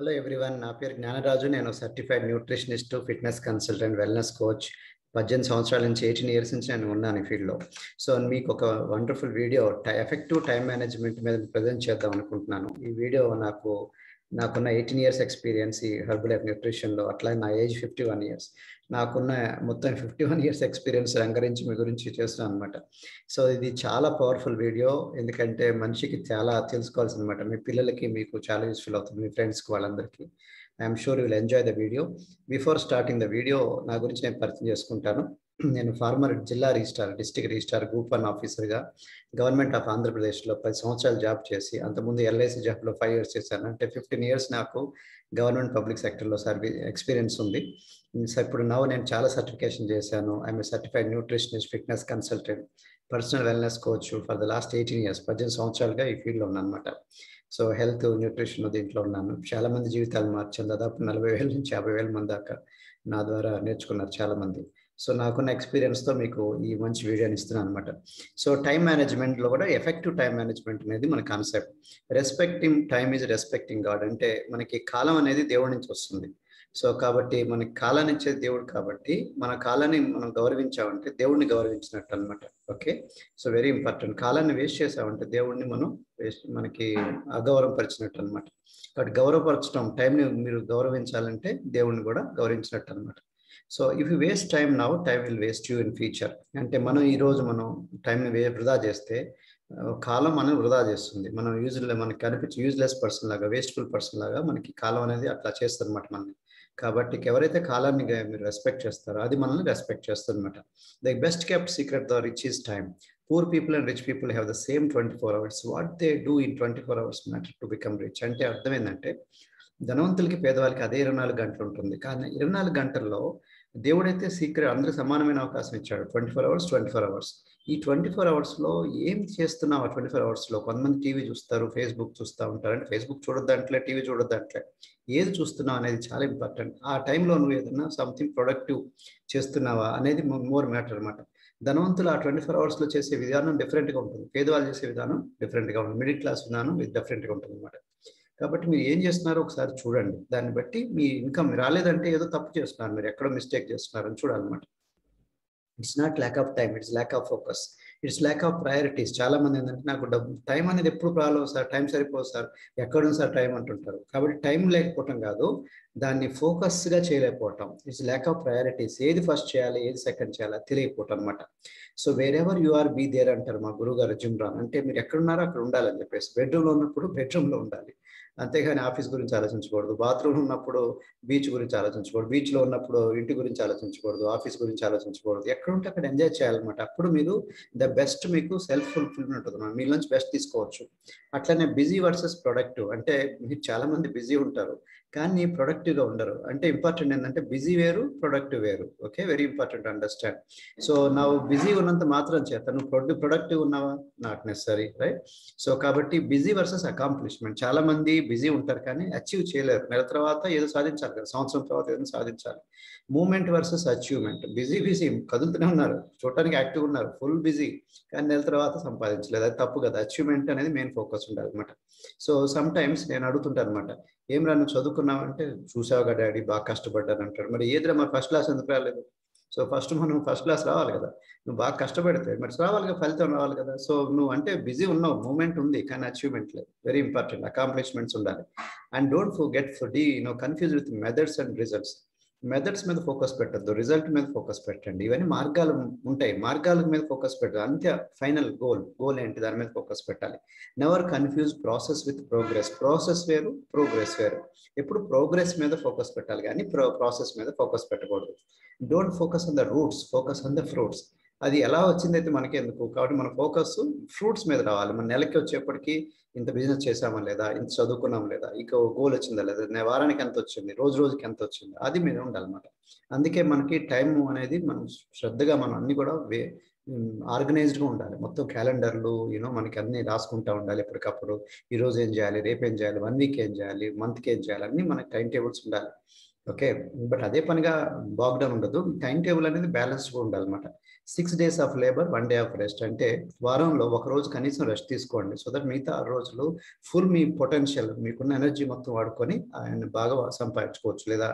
Hello everyone నా పేరు జ్ఞానరాజు. నేను certified nutritionist fitness consultant wellness coach పద్దెనిమిది సంవత్సరాల నుంచి ఎయిటీన్ ఇయర్స్ నుంచి నేను ఉన్నాను ఈ ఫీల్డ్లో సో మీకు ఒక wonderful video effective time management మీద ప్రజెంట్ చేద్దాం అనుకుంటున్నాను. ఈ వీడియో నాకు నాకున్న ఎయిటీన్ ఇయర్స్ ఎక్స్పీరియన్స్ ఈ హెర్బల్ లైఫ్ న్యూట్రిషన్లో అట్లా నా ఏజ్ ఫిఫ్టీ వన్ ఇయర్స్ నాకున్న మొత్తం ఫిఫ్టీ వన్ ఇయర్స్ ఎక్స్పీరియన్స్ రంగరించి మీ గురించి చేస్తున్నాను అనమాట సో ఇది చాలా పవర్ఫుల్ వీడియో ఎందుకంటే మనిషికి చాలా తెలుసుకోవాల్సి అనమాట మీ పిల్లలకి మీకు చాలా యూస్ఫుల్ అవుతుంది మీ ఫ్రెండ్స్కి వాళ్ళందరికీ. I'm sure will enjoy the video before starting the video నా గురించి నేను పరిచయం చేసుకుంటాను. నేను ఫార్మర్ జిల్లా registrar district registrar group one ఆఫీసర్గా గవర్నమెంట్ ఆఫ్ ఆంధ్రప్రదేశ్లో పది సంవత్సరాలు జాబ్ చేసి అంతకుముందు ఎల్ఐసి జాబ్లో ఫైవ్ ఇయర్స్ చేశాను. అంటే ఫిఫ్టీన్ ఇయర్స్ నాకు గవర్నమెంట్ పబ్లిక్ సెక్టర్లో సర్వీస్ ఎక్స్పీరియన్స్ ఉంది. ఇప్పుడు నవ్వు నేను చాలా సర్టిఫికేషన్ చేశాను. I'm certified nutritionist fitness consultant personal wellness coach for the last eighteen years పద్దెనిమిది సంవత్సరాలుగా ఈ ఫీల్డ్లో ఉన్నాను అనమాట సో హెల్త్ న్యూట్రిషన్ దీంట్లో ఉన్నాను. చాలా మంది జీవితాలు మార్చాను దాదాపు నలభై వేల నుంచి యాభై వేల మంది దాకా నా ద్వారా నేర్చుకున్నారు చాలా మంది సో నాకున్న ఎక్స్పీరియన్స్తో మీకు ఈ మంచి వీడియోని ఇస్తున్నాను అనమాట సో టైం మేనేజ్మెంట్లో కూడా ఎఫెక్టివ్ టైం మేనేజ్మెంట్ అనేది మన concept respecting time is respecting god అంటే మనకి కాలం అనేది దేవుడి నుంచి వస్తుంది. సో కాబట్టి మనకి కాలాన్ని ఇచ్చే దేవుడు కాబట్టి మన కాలాన్ని మనం గౌరవించామంటే దేవుడిని గౌరవించినట్టు అనమాట ఓకే సో వెరీ ఇంపార్టెంట్ కాలాన్ని వేస్ట్ చేసామంటే దేవుడిని మనం వేస్ట్ మనకి అగౌరవపరిచినట్టు అనమాట కాబట్టి గౌరవపరచడం టైంని మీరు గౌరవించాలంటే దేవుడిని కూడా గౌరవించినట్టు అనమాట so if you waste time now time will waste you in future అంటే మనం ఈ రోజు మనం టైంని వే వృధా చేస్తే కాలం మనం వృధా చేస్తుంది. మనం యూజ్ మనకి కనిపించి యూజ్లెస్ పర్సన్ లాగా వేస్ట్ఫుల్ పర్సన్ లాగా మనకి కాలం అనేది అట్లా చేస్తుంది అనమాట మనల్ని. కాబట్టి ఎవరైతే కాలాన్ని మీరు రెస్పెక్ట్ చేస్తారో అది మనల్ని రెస్పెక్ట్ చేస్తుందన్నమాట. The best kept secret the rich is time poor people and rich people have the same twenty four hours what they do in twenty four hours matter to become rich అంటే అర్థం ఏంటంటే ధనవంతులకి పేదవాళ్ళకి అదే ఇరవై నాలుగు గంటలు ఉంటుంది. కానీ ఇరవై నాలుగు గంటల్లో దేవుడైతే సీక్రెట్ అందరికి సమానమైన అవకాశం ఇచ్చాడు. Twenty four hours twenty four hours. ఈ ట్వంటీ ఫోర్ అవర్స్లో ఏం చేస్తున్నావు? ఆ ట్వంటీ ఫోర్ అవర్స్లో కొంతమంది టీవీ చూస్తారు ఫేస్బుక్ చూస్తూ ఉంటారు. అంటే ఫేస్బుక్ చూడొద్దంట్లే టీవీ చూడొద్దంట్లే. ఏది చూస్తున్నావు అనేది చాలా ఇంపార్టెంట్. ఆ టైంలో నువ్వు ఏదైనా సంథింగ్ ప్రొడక్టివ్ చేస్తున్నావా అనేది మోర్ మ్యాటర్ అనమాట ధనవంతులు ఆ ట్వంటీ ఫోర్ అవర్స్లో చేసే విధానం డిఫరెంట్గా ఉంటుంది. పేదవాళ్ళు చేసే విధానం డిఫరెంట్గా ఉంటుంది. మిడిల్ క్లాస్ విధానం డిఫరెంట్గా ఉంటుంది అనమాట కాబట్టి మీరు ఏం చేస్తున్నారో ఒకసారి చూడండి. దాన్ని బట్టి మీ ఇన్కమ్ రాలేదంటే ఏదో తప్పు చేస్తున్నారు మీరు. ఎక్కడో మిస్టేక్ చేస్తున్నారని చూడాలన్నమాట. It's not lack of time it's lack of focus it's lack of priorities చాలా మంది ఏంటంటే నాకు డబ్బు టైం అనేది ఎప్పుడు ప్రాబ్లం సార్? టైం సరిపోదు సార్? ఎక్కడుంది సార్? టైం అంటుంటారు. కాబట్టి టైం లేకపోవటం కాదు. దాన్ని ఫోకస్గా చేయలేకపోవటం. ఇట్స్ ల్యాక్ ఆఫ్ ప్రయారిటీస్ ఏది ఫస్ట్ చేయాలి ఏది సెకండ్ చేయాలి తెలియకపోవటం అనమాట so wherever you are be there అంటారు మా గురుగారు జిమ్రాన్. అంటే మీరు ఎక్కడున్నారో అక్కడ ఉండాలని చెప్పేసి. బెడ్రూమ్లో ఉన్నప్పుడు బెడ్రూమ్లో ఉండాలి. అంతేగాని ఆఫీస్ గురించి ఆలోచించకూడదు. బాత్రూమ్ ఉన్నప్పుడు బీచ్ గురించి ఆలోచించకూడదు. బీచ్లో ఉన్నప్పుడు ఇంటి గురించి ఆలోచించకూడదు. ఆఫీస్ గురించి ఆలోచించకూడదు. ఎక్కడ ఉంటే అక్కడ ఎంజాయ్ చేయాలన్నమాట. అప్పుడు మీరు ద బెస్ట్ మీకు సెల్ఫ్ ఫుల్ఫిల్మెంట్ ఉంటుంది మీ నుంచి బెస్ట్ తీసుకోవచ్చు. అట్లనే బిజీ వర్సెస్ ప్రొడక్టివ్ అంటే మీరు చాలా మంది బిజీ ఉంటారు. కానీ ప్రొడక్టివ్గా ఉండరు. అంటే ఇంపార్టెంట్ ఏంటంటే బిజీ వేరు ప్రొడక్టివ్ వేరు. Okay very important understand so నువ్వు బిజీ ఉన్నంత మాత్రం చేత. నువ్వు ప్రొడ్యూ ప్రొడక్టివ్ ఉన్నావా? నాట్ నెసరీ రైట్ సో కాబట్టి బిజీ వర్సెస్ అకాంప్లిష్మెంట్ చాలా మంది బిజీ ఉంటారు కానీ అచీవ్ చేయలేరు. నెల తర్వాత ఏదో సాధించాలి కదా. సంవత్సరం తర్వాత ఏదో సాధించాలి. Movement versus achievement busy busy కదులుతూనే ఉన్నారు. చూడటానికి యాక్టివ్ ఉన్నారు. ఫుల్ బిజీ కానీ నెల తర్వాత సంపాదించలేదు. అది తప్పు కదా. అచీవ్మెంట్ అనేది మెయిన్ ఫోకస్ ఉండాలి అనమాట సో సమ్ టైమ్స్ నేను అడుగుతుంటాను అనమాట ఏం రా నువ్వు చదువుకున్నావు అంటే చూసావుగా డాడీ బాగా కష్టపడ్డాను అంటాడు. మరి ఏదిరా మరి ఫస్ట్ క్లాస్ ఎందుకు రాలేదు? సో ఫస్ట్ మనం ఫస్ట్ క్లాస్ రావాలి కదా నువ్వు బాగా కష్టపడితే మరి రావాలి కదా ఫలితం రావాలి కదా. సో నువ్వు అంటే బిజీ ఉన్నావు మూమెంట్ ఉంది కానీ అచీవ్మెంట్ లేదు. వెరీ ఇంపార్టెంట్ అకాంప్లిష్మెంట్స్ ఉండాలి. And don't forget for the no confuse with methods and results. Methods మీద ఫోకస్ పెట్టద్దు రిజల్ట్ మీద ఫోకస్ పెట్టండి. ఇవన్నీ మార్గాలు ఉంటాయి. మార్గాల మీద ఫోకస్ పెట్టదు అంతే ఫైనల్ గోల్ గోల్ ఏంటి? దాని మీద ఫోకస్ పెట్టాలి. Never confuse process with progress process వేరు ప్రోగ్రెస్ వేరు. ఎప్పుడు ప్రోగ్రెస్ మీద ఫోకస్ పెట్టాలి. కానీ ప్రో ప్రాసెస్ మీద ఫోకస్ పెట్టకూడదు. Don't focus on the roots focus on the fruits అది ఎలా వచ్చిందైతే మనకి ఎందుకు కాబట్టి మన ఫోకస్ ఫ్రూట్స్ మీద రావాలి. మన నెలకి వచ్చేప్పటికి ఇంత బిజినెస్ చేసామా లేదా? ఇంత చదువుకున్నాం లేదా? ఇక గోల్ వచ్చిందా లేదా? వారానికి ఎంత వచ్చింది? రోజు రోజుకి ఎంత వచ్చింది? అది మీద ఉండాలన్నమాట. అందుకే మనకి టైం అనేది మనం శ్రద్ధగా మనం అన్ని కూడా వే ఆర్గనైజ్డ్గా ఉండాలి. మొత్తం క్యాలెండర్లు యూనో మనకి అన్ని రాసుకుంటూ ఉండాలి ఎప్పటికప్పుడు. ఈ రోజు ఏం చేయాలి? రేపు ఏం చేయాలి? వన్ వీక్ ఏం చేయాలి? మంత్కి ఏం చేయాలి? అన్ని మనకి టైం టేబుల్స్ ఉండాలి. ఓకే? బట్ అదే పనిగా బాక్డౌన్ ఉండదు. టైం టేబుల్ అనేది బ్యాలెన్స్గా ఉండాలన్నమాట. Six days of labour one day of rest అంటే వారంలో ఒక రోజు కనీసం రెస్ట్ తీసుకోండి. సో దట్ మిగతా ఆరు రోజులు ఫుల్ మీ పొటెన్షియల్ మీకున్న ఎనర్జీ మొత్తం వాడుకొని ఆయన బాగా సంపాదించుకోవచ్చు లేదా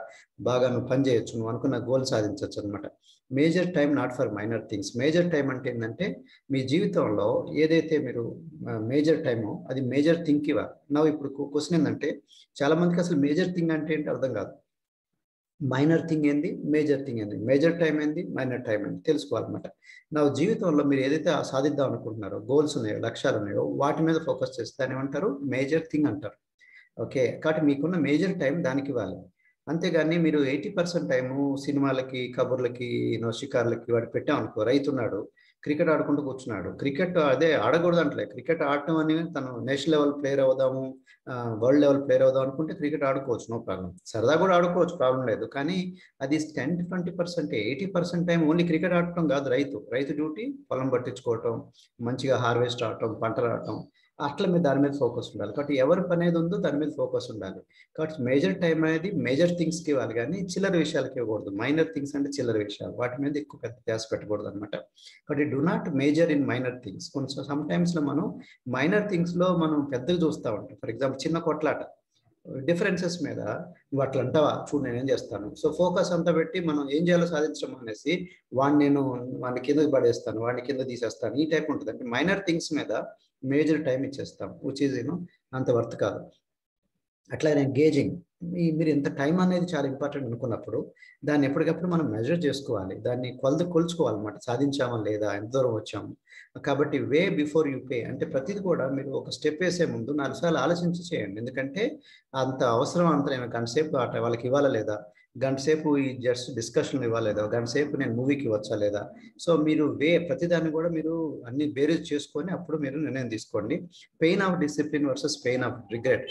బాగా నువ్వు పని చేయొచ్చు నువ్వు అనుకున్న గోల్ సాధించవచ్చు అనమాట major time not for minor things major time అంటే ఏంటంటే మీ జీవితంలో ఏదైతే మీరు మేజర్ టైమో అది మేజర్ థింక్ ఇవ్వ నా ఇప్పుడు క్వశ్చన్ ఏంటంటే చాలా మందికి అసలు మేజర్ థింగ్ అంటే ఏంటి అర్థం కాదు. మైనర్ థింగ్ ఏంది? మేజర్ థింగ్ ఏంది? మేజర్ టైం ఏంది? మైనర్ టైం ఏంది? తెలుసుకోవాలన్నమాట. నా జీవితంలో మీరు ఏదైతే సాధిద్దాం అనుకుంటున్నారో గోల్స్ ఉన్నాయో లక్ష్యాలు ఉన్నాయో వాటి మీద ఫోకస్ చేస్తే దాన్ని ఏమంటారు? మేజర్ థింగ్ అంటారు. ఓకే కాబట్టి మీకున్న మేజర్ టైం దానికి ఇవ్వాలి. అంతేగాని మీరు ఎయిటీ పర్సెంట్ టైము సినిమాలకి కబుర్లకి నో షికార్లకి వాడు పెట్టామనుకో రైతున్నాడు క్రికెట్ ఆడుకుంటూ కూర్చున్నాడు. క్రికెట్ అదే ఆడకూడదు అంటలే. క్రికెట్ ఆడటం అని తను నేషనల్ లెవెల్ ప్లేయర్ అవుదాము వరల్డ్ లెవెల్ ప్లేయర్ అవుదాం అనుకుంటే క్రికెట్ ఆడుకోవచ్చు నో ప్రాబ్లం సరదా కూడా ఆడుకోవచ్చు ప్రాబ్లం లేదు. కానీ అది ten twenty percent eighty percent time only cricket ఆడటం కాదు రైతు. రైతు డ్యూటీ పొలం పట్టించుకోవటం మంచిగా హార్వెస్ట్ ఆడటం పంటలు ఆడటం అట్లా మీద దాని మీద ఫోకస్ ఉండాలి. కాబట్టి ఎవరి పని అనేది ఉందో దాని మీద ఫోకస్ ఉండాలి. కాబట్టి మేజర్ టైం అనేది మేజర్ థింగ్స్కి ఇవ్వాలి కానీ చిల్లర విషయాలకి ఇవ్వకూడదు. మైనర్ థింగ్స్ అంటే చిల్లర విషయాలు. వాటి మీద ఎక్కువ పెద్ద ధ్యాస పెట్టకూడదు అనమాట కాబట్టి do not major in minor things. కొంచెం సమ్ టైమ్స్లో మనం మైనర్ థింగ్స్లో మనం పెద్దగా చూస్తూ ఉంటాం. ఫర్ ఎగ్జాంపుల్ చిన్న కొట్లాట. డిఫరెన్సెస్ మీద నువ్వు అట్లా అంటావా? చూడు నేను ఏం చేస్తాను? సో ఫోకస్ అంతా పెట్టి మనం ఏం చేయాలో సాధించడం అనేసి వాడిని నేను వాడిని కింద పడేస్తాను వాడిని కింద తీసేస్తాను. ఈ టైప్ ఉంటుంది. అంటే మైనర్ థింగ్స్ మీద మేజర్ టైం ఇచ్చేస్తాం. విచ్ ఈజ్ యూనో అంత వర్త్ కాదు. అట్లాగే ఎంగేజింగ్ మీరు ఎంత టైం అనేది చాలా ఇంపార్టెంట్ అనుకున్నప్పుడు దాన్ని ఎప్పటికప్పుడు మనం మెజర్ చేసుకోవాలి. దాన్ని కొలత కొలుచుకోవాలన్నమాట. సాధించామా లేదా? ఎంత దూరం వచ్చాము? కాబట్టి వే బిఫోర్ యూ పే అంటే ప్రతిది కూడా మీరు ఒక స్టెప్ వేసే ముందు నాలుగు సార్లు ఆలోచించి చేయండి. ఎందుకంటే అంత అవసరం అంత నేను గంట వాళ్ళకి ఇవ్వాలా లేదా? గంట సేపు ఈ జస్ట్ డిస్కషన్ ఇవ్వలేదా? గంట సేపు నేను మూవీకి ఇవ్వచ్చా లేదా? సో మీరు వే ప్రతిదాన్ని కూడా మీరు అన్ని బేరేజ్ చేసుకొని అప్పుడు మీరు నిర్ణయం తీసుకోండి. Pain of discipline versus pain of regret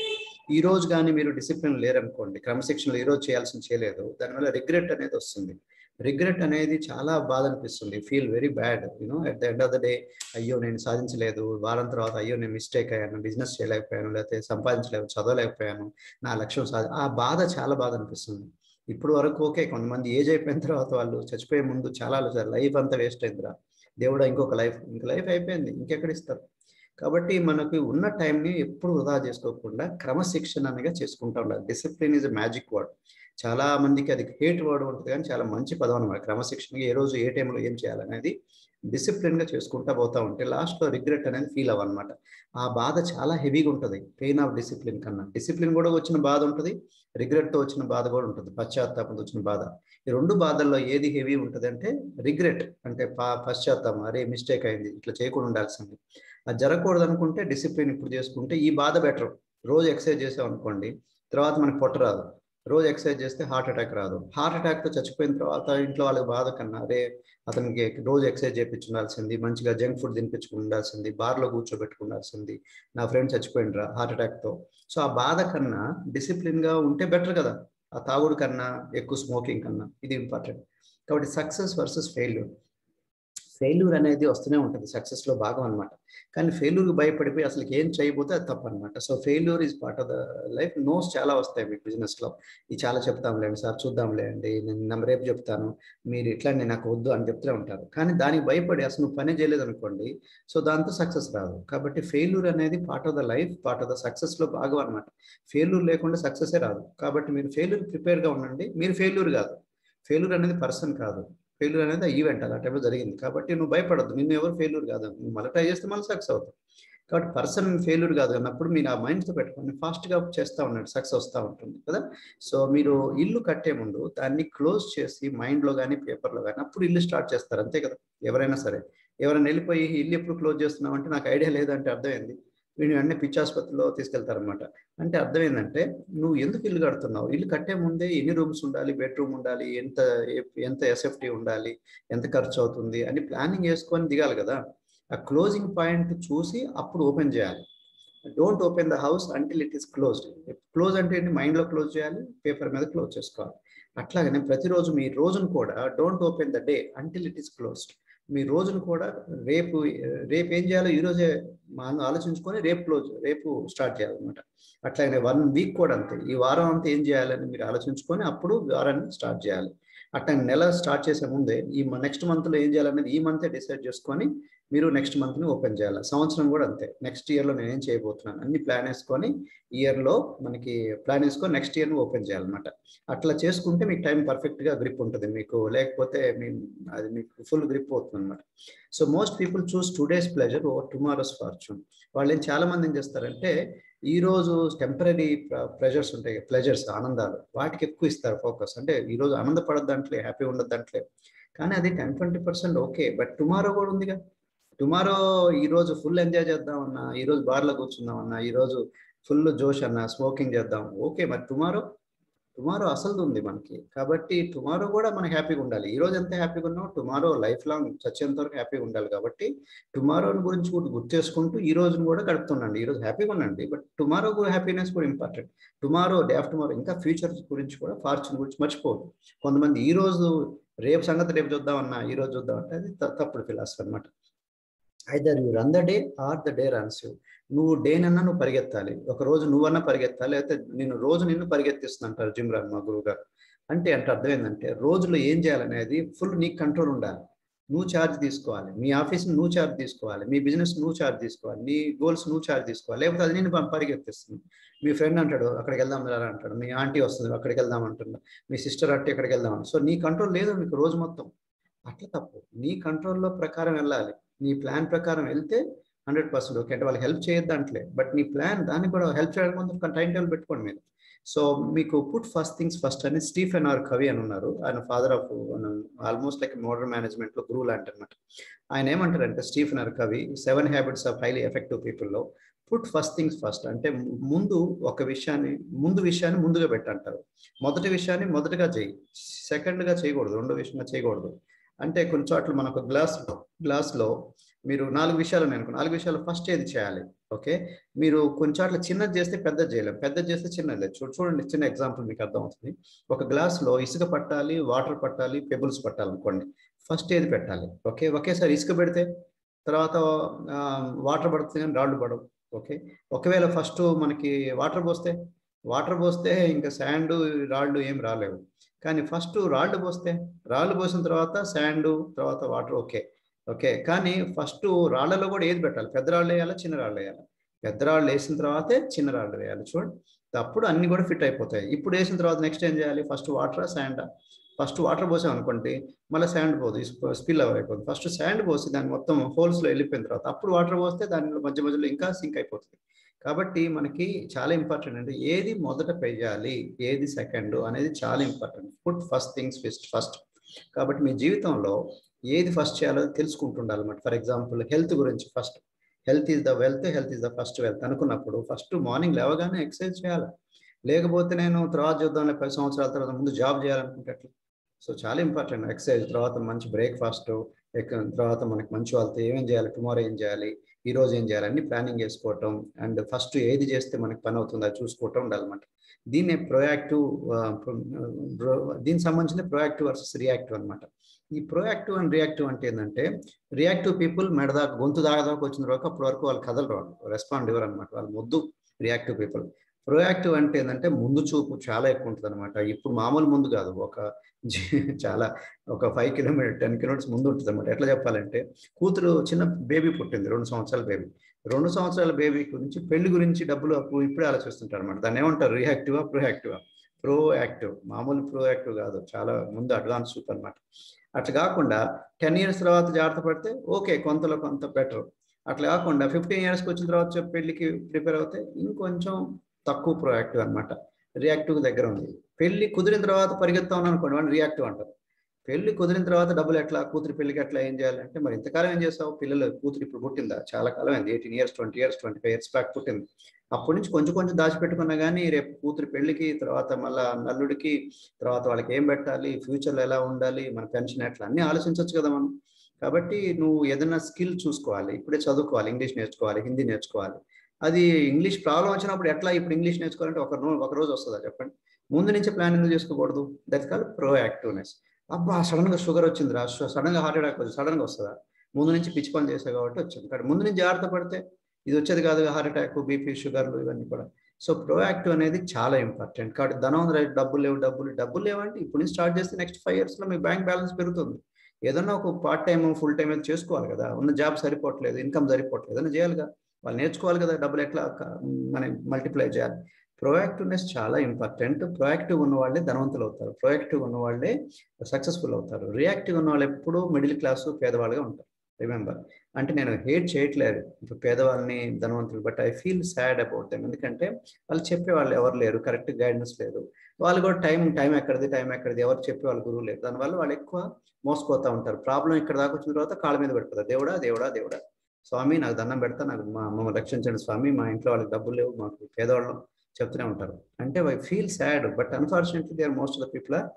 ఈ రోజు కానీ మీరు డిసిప్లిన్ లేరనుకోండి క్రమశిక్షణలో ఈ రోజు చేయాల్సిన చేయలేదు దానివల్ల రిగ్రెట్ అనేది వస్తుంది. రిగ్రెట్ అనేది చాలా బాధ అనిపిస్తుంది. Feel very bad you know at the end of the day అయ్యో నేను సాధించలేదు వారం తర్వాత అయ్యో నేను మిస్టేక్ అయ్యాను బిజినెస్ చేయలేకపోయాను లేకపోతే సంపాదించలేవు చదవలేకపోయాను నా లక్ష్యం సాధి ఆ బాధ చాలా బాధ అనిపిస్తుంది. ఇప్పుడు వరకు ఓకే కొంతమంది ఏజ్ అయిపోయిన తర్వాత వాళ్ళు చచ్చిపోయే ముందు చాలా ఆలోచారు లైఫ్ అంతా వేస్ట్ అయిందిరా. దేవుడా ఇంకొక లైఫ్ ఇంక లైఫ్ అయిపోయింది ఇంకెక్కడ ఇస్తారు? కాబట్టి మనకు ఉన్న టైంని ఎప్పుడు వృధా చేసుకోకుండా క్రమశిక్షణ అనగా చేసుకుంటా ఉండాలి. డిసిప్లిన్ ఈజ్ మ్యాజిక్ వర్డ్ చాలా మందికి అది హేట్ వర్డ్ ఉంటుంది కానీ చాలా మంచి పదం అనమాట క్రమశిక్షణగా ఏ రోజు ఏ టైంలో ఏం చేయాలనేది డిసిప్లిన్గా చేసుకుంటా పోతా ఉంటే లాస్ట్లో రిగ్రెట్ అనేది ఫీల్ అవ్వనమాట. ఆ బాధ చాలా హెవీగా ఉంటుంది. పెయిన్ ఆఫ్ డిసిప్లిన్ కన్నా. డిసిప్లిన్ కూడా వచ్చిన బాధ ఉంటుంది. రిగ్రెట్తో వచ్చిన బాధ కూడా ఉంటుంది పశ్చాత్తాపంతో వచ్చిన బాధ. ఈ రెండు బాధల్లో ఏది హెవీ ఉంటుంది అంటే రిగ్రెట్ అంటే పా పశ్చాత్తాపం అరే మిస్టేక్ అయింది ఇట్లా చేయకుండా ఉండాల్సింది. అది జరగకూడదు అనుకుంటే డిసిప్లిన్ ఇప్పుడు చేసుకుంటే ఈ బాధ బెటర్. రోజు ఎక్సర్సైజ్ చేసాం అనుకోండి తర్వాత మనకి పొట్ట రాదు. రోజు ఎక్సర్సైజ్ చేస్తే హార్ట్ అటాక్ రాదు. హార్ట్ అటాక్తో చచ్చిపోయిన తర్వాత ఇంట్లో వాళ్ళకి బాధ కన్నా అరే అతనికి రోజు ఎక్సర్సైజ్ చేయించుండాల్సింది మంచిగా జంక్ ఫుడ్ తినిపించుకుండాల్సింది బార్లో కూర్చోబెట్టుకుండాల్సింది నా ఫ్రెండ్ చచ్చిపోయినరా హార్ట్ అటాక్తో సో ఆ బాధ కన్నా డిసిప్లిన్గా ఉంటే బెటర్ కదా. ఆ తాగుడు కన్నా ఎక్కువ స్మోకింగ్ కన్నా. ఇది ఇంపార్టెంట్. కాబట్టి సక్సెస్ వర్సెస్ ఫెయిల్యూర్. ఫెయిల్యూర్ అనేది వస్తూనే ఉంటుంది సక్సెస్లో భాగం అనమాట కానీ ఫెయిల్యూర్కి భయపడిపోయి అసలు ఏం చేయబోతే అది తప్పు అనమాట so failure is part of the life nose చాలా వస్తాయి మీ బిజినెస్లో ఇది చాలా చెప్తాంలేండి సార్ చూద్దాంలేండి నేను రేపు చెప్తాను మీరు ఇట్లా నేను నాకు వద్దు అని చెప్తూనే ఉంటారు. కానీ దానికి భయపడి అసలు నువ్వు పని చేయలేదు అనుకోండి సో దాంతో సక్సెస్ రాదు. కాబట్టి ఫెయిల్యూర్ అనేది part of the life part of the సక్సెస్లో భాగం అనమాట ఫెయిల్యూర్ లేకుండా సక్సెసే రాదు. కాబట్టి మీరు ఫెయిల్యూర్ ప్రిపేర్గా ఉండండి. మీరు ఫెయిల్యూర్ కాదు. ఫెయిల్యూర్ అనేది పర్సన్ కాదు. ఫెయిల్యూర్ అనేది ఈవెంట్ అలా టైంలో జరిగింది. కాబట్టి నువ్వు భయపడద్దు. నిన్ను ఎవరు ఫెయిల్యూర్ కాదు. నువ్వు మళ్ళీ ట్రై చేస్తే మళ్ళీ సక్సెస్ అవుతావు. కాబట్టి పర్సన్ ఫెయిల్యూర్ కాదు అన్నప్పుడు మీరు ఆ మైండ్తో పెట్టుకొని ఫాస్ట్గా చేస్తూ ఉన్నాడు సక్సెస్ వస్తూ ఉంటుంది కదా. సో మీరు ఇల్లు కట్టే ముందు దాన్ని క్లోజ్ చేసి మైండ్లో కానీ పేపర్లో కానీ అప్పుడు ఇల్లు స్టార్ట్ చేస్తారు. అంతే కదా. ఎవరైనా సరే. ఎవరైనా వెళ్ళిపోయి ఇల్లు ఎప్పుడు క్లోజ్ చేస్తున్నామంటే నాకు ఐడియా లేదంటే అర్థమైంది. వీడిని వెంటనే పిచ్చాసుపత్రిలో తీసుకెళ్తారనమాట అంటే అర్థం ఏంటంటే నువ్వు ఎందుకు ఇల్లు కడుతున్నావు? ఇల్లు కట్టే ముందే ఎన్ని రూమ్స్ ఉండాలి? బెడ్రూమ్ ఉండాలి? ఎంత ఎంత ఎస్ఎఫ్టీ ఉండాలి? ఎంత ఖర్చు అవుతుంది? అని ప్లానింగ్ వేసుకొని దిగాలి కదా. ఆ క్లోజింగ్ పాయింట్ చూసి అప్పుడు ఓపెన్ చేయాలి. Don't open the house until it is closed close అంటే ఏంటి? మైండ్లో క్లోజ్ చేయాలి పేపర్ మీద క్లోజ్ చేసుకోవాలి. అట్లాగనే ప్రతిరోజు మీ రోజును కూడా don't open the day until it is closed మీ రోజును కూడా రేపు రేపు ఏం చేయాలో ఈ రోజే మనం ఆలోచించుకొని రేపు క్లోజ్ రేపు స్టార్ట్ చేయాలన్నమాట. అట్లాగే వన్ వీక్ కూడా అంతే. ఈ వారం అంతా ఏం చేయాలని మీరు ఆలోచించుకొని అప్పుడు వారాన్ని స్టార్ట్ చేయాలి. అట్లా నెల స్టార్ట్ చేసే ముందే ఈ నెక్స్ట్ మంత్లో ఏం చేయాలనేది ఈ మంతే డిసైడ్ చేసుకొని మీరు నెక్స్ట్ మంత్ని ఓపెన్ చేయాలి. సంవత్సరం కూడా అంతే. నెక్స్ట్ ఇయర్లో నేను ఏం చేయబోతున్నాను? అన్ని ప్లాన్ వేసుకొని ఇయర్లో మనకి ప్లాన్ వేసుకొని నెక్స్ట్ ఇయర్ని ఓపెన్ చేయాలన్నమాట. అట్లా చేసుకుంటే మీకు టైం పర్ఫెక్ట్గా గ్రిప్ ఉంటుంది. మీకు లేకపోతే మీ అది మీకు ఫుల్ గ్రిప్ అవుతుంది అనమాట so most people choose today's pleasure over tomorrow's fortune వాళ్ళు ఏం చాలా మంది ఏం చేస్తారంటే ఈ రోజు టెంపరీ ప్లెజర్స్ ఉంటాయి. ప్లెజర్స్ ఆనందాలు. వాటికి ఎక్కువ ఇస్తారు ఫోకస్ అంటే ఈ రోజు ఆనందపడద్దు దాంట్లో హ్యాపీ ఉండదు దాంట్లో కానీ అది ten twenty percent okay but tomorrow కూడా ఉందిగా. టుమారో ఈ రోజు ఫుల్ ఎంజాయ్ చేద్దామన్నా ఈ రోజు బార్లో కూర్చుందామన్నా ఈ రోజు ఫుల్ జోష్ అన్న స్మోకింగ్ చేద్దాం. ఓకే మరి టుమారో టుమారో అసలు ఉంది మనకి. కాబట్టి టుమారో కూడా మనం హ్యాపీగా ఉండాలి. ఈ రోజు ఎంత హ్యాపీగా ఉన్నాం టుమారో లైఫ్ లాంగ్ చచ్చేంత వరకు హ్యాపీగా ఉండాలి కాబట్టి టుమారోని గురించి కూడా గుర్తు చేసుకుంటూ ఈ రోజును కూడా గడుపుతుండండి. ఈ రోజు హ్యాపీగా ఉండండి. బట్ టుమారో కూడా హ్యాపీనెస్ కూడా important. Tomorrow day of tomorrow ఇంకా ఫ్యూచర్ గురించి కూడా ఫార్చ్యూన్ గురించి మర్చిపోదు కొంతమంది ఈ రోజు రేపు సంగతి రేపు చూద్దామన్నా ఈ రోజు చూద్దామంటే అది తప్పుడు ఫిలాసఫీ అనమాట either you run the day or the day runs you. నువ్వు డేనన్నా నువ్వు పరిగెత్తాలి. ఒక రోజు నువ్వన్నా పరిగెత్తాలి లేకపోతే నేను రోజు నిన్ను పరిగెత్తిస్తున్నా అంటారు జిమ్రాన్ మా గురువు గారు అంటే అంటే అర్థం ఏంటంటే రోజులో ఏం చేయాలనేది ఫుల్ నీకు కంట్రోల్ ఉండాలి. నువ్వు ఛార్జ్ తీసుకోవాలి. మీ ఆఫీస్ని నువ్వు ఛార్జ్ తీసుకోవాలి. మీ బిజినెస్ నువ్వు ఛార్జ్ తీసుకోవాలి. నీ గోల్స్ నువ్వు ఛార్జ్ తీసుకోవాలి. లేకపోతే అది నేను పరిగెత్తిస్తుంది మీ ఫ్రెండ్ అంటాడు అక్కడికి వెళ్దాం రా అంటాడు. మీ ఆంటీ వస్తుంది అక్కడికి వెళ్దాం అంటున్నా మీ సిస్టర్ అంటే ఇక్కడికి వెళ్దాం సో నీ కంట్రోల్ లేదు మీకు రోజు మొత్తం. అట్లా తప్పు. నీ కంట్రోల్లో ప్రకారం వెళ్ళాలి. నీ ప్లాన్ ప్రకారం వెళ్తే హండ్రెడ్ పర్సెంట్ ఓకే. అంటే వాళ్ళు హెల్ప్ చేయొద్దు అంటలే బట్ నీ ప్లాన్ దాన్ని కూడా హెల్ప్ చేయడానికి ముందు టైం టేబుల్ పెట్టుకోండి మీరు. సో మీకు పుట్ ఫస్ట్ థింగ్స్ ఫస్ట్ అని స్టీఫెన్ ఆర్ కవి అని ఉన్నారు. ఆయన father of almost like modern మేనేజ్మెంట్లో గురువులు అంటారనమాట ఆయన ఏమంటారంటే Stephen R Covey seven habits of highly effective పీపుల్లో put first things first. అంటే ముందు ఒక విషయాన్ని ముందు విషయాన్ని ముందుగా పెట్టంటారు. మొదటి విషయాన్ని మొదటగా చేయి సెకండ్గా చేయకూడదు. రెండో విషయంగా చేయకూడదు. అంటే కొన్ని చోట్ల మనకు గ్లాస్ గ్లాస్లో మీరు నాలుగు విషయాలు నేను నాలుగు విషయాలు ఫస్ట్ ఏది చేయాలి? ఓకే? మీరు కొన్ని చోట్ల చిన్నది చేస్తే పెద్దది చేయలేం. పెద్దది చేస్తే చిన్నది చూడ చూడండి చిన్న ఎగ్జాంపుల్ మీకు అర్థమవుతుంది. ఒక గ్లాస్లో ఇసుక పట్టాలి వాటర్ పట్టాలి పెబుల్స్ పట్టాలి అనుకోండి ఫస్ట్ ఏది పెట్టాలి? ఓకే? ఒకేసారి ఇసుక పెడితే తర్వాత వాటర్ పడుతుంది కానీ రాళ్ళు పడవు. ఓకే? ఒకవేళ ఫస్ట్ మనకి వాటర్ పోస్తే వాటర్ పోస్తే ఇంకా శాండ్ రాళ్ళు ఏం రాలేవు. కానీ ఫస్ట్ రాళ్ళు పోస్తే రాళ్ళు పోసిన తర్వాత శాండ్ తర్వాత వాటర్ ఓకే. ఓకే కానీ ఫస్ట్ రాళ్ళలో కూడా ఏది పెట్టాలి? పెద్ద రాళ్ళు వేయాలా చిన్న రాళ్ళు వేయాలి? పెద్ద రాళ్ళు వేసిన తర్వాతే చిన్న రాళ్ళు వేయాలి చూడండి. అప్పుడు అన్ని కూడా ఫిట్ అయిపోతాయి. ఇప్పుడు వేసిన తర్వాత నెక్స్ట్ ఏం చేయాలి? First water sand. First water పోసాం అనుకోండి మళ్ళీ శాండ్ పోదు స్పిల్ అయిపోతుంది ఫస్ట్ శాండ్ పోసి దాన్ని మొత్తం హోల్స్లో వెళ్ళిపోయిన తర్వాత అప్పుడు వాటర్ పోస్తే దాని మధ్య మధ్యలో ఇంకా సింక్ అయిపోతుంది. కాబట్టి మనకి చాలా ఇంపార్టెంట్ అంటే ఏది మొదట పెయ్యాలి ఏది సెకండ్ అనేది చాలా important. Food first things first first. కాబట్టి మీ జీవితంలో ఏది ఫస్ట్ చేయాలో తెలుసుకుంటుండాలి అనమాట ఫర్ ఎగ్జాంపుల్ హెల్త్ గురించి first health is the wealth health is the first wealth అనుకున్నప్పుడు ఫస్ట్ మార్నింగ్ లేవగానే ఎక్సర్సైజ్ చేయాలి? లేకపోతే నేను తర్వాత చూద్దాం పది సంవత్సరాల తర్వాత ముందు జాబ్ చేయాలనుకుంటే సో చాలా ఇంపార్టెంట్ ఎక్సర్సైజ్ తర్వాత మంచి బ్రేక్ఫాస్ట్ తర్వాత మనకి మంచి వాళ్ళతో ఏమేం చేయాలి టుమారో ఏం చేయాలి ఈ రోజు ఏం చేయాలి అన్ని ప్లానింగ్ చేసుకోవటం అండ్ ఫస్ట్ ఏది చేస్తే మనకి పని అవుతుందో అది చూసుకోవటం ఉండాలన్నమాట. దీన్ని ప్రొయాక్టివ్ దీనికి సంబంధించిన ప్రొయాక్టివ్ వర్సెస్ రియాక్టివ్ అనమాట ఈ ప్రోయాక్టివ్ అండ్ రియాక్టివ్ అంటే ఏంటంటే రియాక్టివ్ పీపుల్ మెడ దాకా గొంతు దాకా దాకా వచ్చిన తర్వాత అప్పటి వరకు వాళ్ళు కథలు రావడం రెస్పాండ్ ఇవ్వరు అనమాట వాళ్ళు ముద్దు రియాక్టివ్ పీపుల్ ప్రోయాక్టివ్ అంటే ఏంటంటే ముందు చూపు చాలా ఎక్కువ ఉంటుంది అనమాట ఇప్పుడు మామూలు ముందు కాదు. ఒక చాలా ఒక ఫైవ్ కిలోమీటర్ టెన్ కిలోమీటర్స్ ముందు ఉంటుంది అనమాట ఎట్లా చెప్పాలంటే కూతురు చిన్న బేబీ పుట్టింది రెండు సంవత్సరాల బేబీ రెండు సంవత్సరాల బేబీ గురించి పెళ్ళి గురించి డబ్బులు అప్పుడు ఇప్పుడే ఆలోచిస్తుంటారు అనమాట దాన్ని ఏమంటారు? రియాక్టివా ప్రోయాక్టివా ప్రోయాక్టివ్ మామూలు ప్రోయాక్టివ్ కాదు. చాలా ముందు అడ్వాన్స్ చూపు అనమాట అట్లా కాకుండా టెన్ ఇయర్స్ తర్వాత జాగ్రత్త పడితే ఓకే కొంతలో కొంత బెటర్ అట్లా కాకుండా ఫిఫ్టీన్ ఇయర్స్కి వచ్చిన తర్వాత పెళ్ళికి ప్రిపేర్ అవుతే ఇంకొంచెం తక్కువ ప్రొయాక్టివ్ అనమాట రియాక్టివ్ దగ్గర ఉంది. పెళ్ళి కుదిరిన తర్వాత పరిగెత్తామని అనుకోండి వాళ్ళు రియాక్టివ్ అంటారు. పెళ్ళి కుదిరిన తర్వాత డబ్బులు ఎట్లా కూతురి పెళ్ళికి ఎట్లా ఏం చేయాలంటే మరి ఇంతకాలం ఏం చేస్తావు? పిల్లలు కూతురు ఇప్పుడు పుట్టిందా? చాలా కాలం అయింది. Eighteen years twenty years twenty five years back పుట్టింది. అప్పటి నుంచి కొంచెం కొంచెం దాచిపెట్టుకున్నా కానీ రేపు కూతురి పెళ్ళికి తర్వాత మళ్ళా నల్లుడికి తర్వాత వాళ్ళకి ఏం పెట్టాలి? ఫ్యూచర్లో ఎలా ఉండాలి? మన పెన్షన్ ఎట్లా? అన్ని ఆలోచించవచ్చు కదా మనం. కాబట్టి నువ్వు ఏదైనా స్కిల్ చూసుకోవాలి. ఇప్పుడే చదువుకోవాలి. ఇంగ్లీష్ నేర్చుకోవాలి. హిందీ నేర్చుకోవాలి. అది ఇంగ్లీష్ ప్రాబ్లం వచ్చినప్పుడు ఎట్లా ఇప్పుడు ఇంగ్లీష్ నేర్చుకోవాలంటే ఒక రోజు ఒక రోజు వస్తుందా చెప్పండి? ముందు నుంచి ప్లాన్ ఎందుకు చేసుకోకూడదు? దట్ కాల్ ప్రో యాక్టివ్నెస్ అబ్బా సడన్గా షుగర్ వచ్చింది రా సడన్గా హార్ట్ అటాక్ వచ్చింది సడన్గా వస్తుందా? ముందు నుంచి పిచ్చి పని చేసా కాబట్టి వచ్చింది కాబట్టి ముందు నుంచి జాగ్రత్త పడితే ఇది వచ్చేది కాదు హార్ట్ అటాక్ బీపీ షుగర్లు ఇవన్నీ కూడా. సో ప్రోయాక్టివ్ అనేది చాలా ఇంపార్టెంట్. కాబట్టి ధనవంతులు డబ్బులు లేవు డబ్బులు డబ్బులు లేవంటే ఇప్పుడు నుంచి స్టార్ట్ చేస్తే నెక్స్ట్ ఫైవ్ ఇయర్స్లో మీ బ్యాంక్ బ్యాలెన్స్ పెరుగుతుంది. ఏదన్నా ఒక పార్ట్ టైం ఫుల్ టైం అయితే చేసుకోవాలి కదా ఉన్న జాబ్ సరిపోవట్లేదు ఇన్కమ్ సరిపోవట్లేదు అని చేయాలిగా వాళ్ళు నేర్చుకోవాలి కదా డబ్బులు ఎట్లా మనం మల్టిప్లై చేయాలి. ప్రొయాక్టివ్నెస్ చాలా ఇంపార్టెంట్ ప్రొయాక్టివ్ ఉన్న వాళ్ళే ధనవంతులు అవుతారు. ప్రొయాక్టివ్ ఉన్న వాళ్ళే సక్సెస్ఫుల్ అవుతారు. రియాక్టివ్ ఉన్న వాళ్ళు ఎప్పుడూ మిడిల్ క్లాస్ పేదవాళ్ళుగా ఉంటారు. రిమెంబర్ అంటే నేను హేట్ చేయట్లేదు. ఇప్పుడు పేదవాళ్ళని ధనవంతులు but I feel sad about them ఎందుకంటే వాళ్ళు చెప్పే వాళ్ళు ఎవరు లేరు. కరెక్ట్ గైడెన్స్ లేదు. వాళ్ళు కూడా టైం టైం ఎక్కడిది టైం ఎక్కడిది? ఎవరు చెప్పే వాళ్ళు గురువు లేరు. దానివల్ల వాళ్ళు ఎక్కువ మోసపోతూ ఉంటారు. ప్రాబ్లం ఇక్కడ దాకా వచ్చిన తర్వాత కాళ్ళ మీద పెడతారు దేవుడా దేవుడా దేవుడా. స్వామి నాకు దండం పెడతా. నాకు మా మమ్మల్ని రక్షించండి స్వామి. మా ఇంట్లో వాళ్ళకి డబ్బులు లేవు. మాకు పేదవాళ్ళం. చెప్తూనే ఉంటారు. అంటే I feel sad but unfortunately they are most of the people are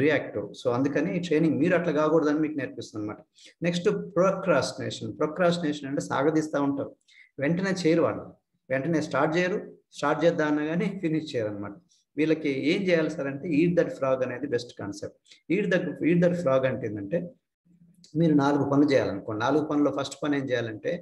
reactive. So అందుకని ట్రైనింగ్ మీరు అట్లా కాకూడదని మీకు నేర్పిస్తుంది అనమాట నెక్స్ట్ ప్రొక్రాస్టినేషన్. ప్రొక్రాస్టినేషన్ అంటే సాగదీస్తూ ఉంటారు. వెంటనే చేయరు వాళ్ళు. వెంటనే స్టార్ట్ చేయరు. స్టార్ట్ చేద్దాం అన్న కానీ ఫినిష్ చేయరు అనమాట వీళ్ళకి ఏం చేయాలి సార్ అంటే ఈడ్ దట్ ఫ్రాగ్ అనేది best concept. Eat that eat that frog అంటే ఏంటంటే మీరు నాలుగు పనులు చేయాలనుకోండి. నాలుగు పనులు ఫస్ట్ పని ఏం చేయాలంటే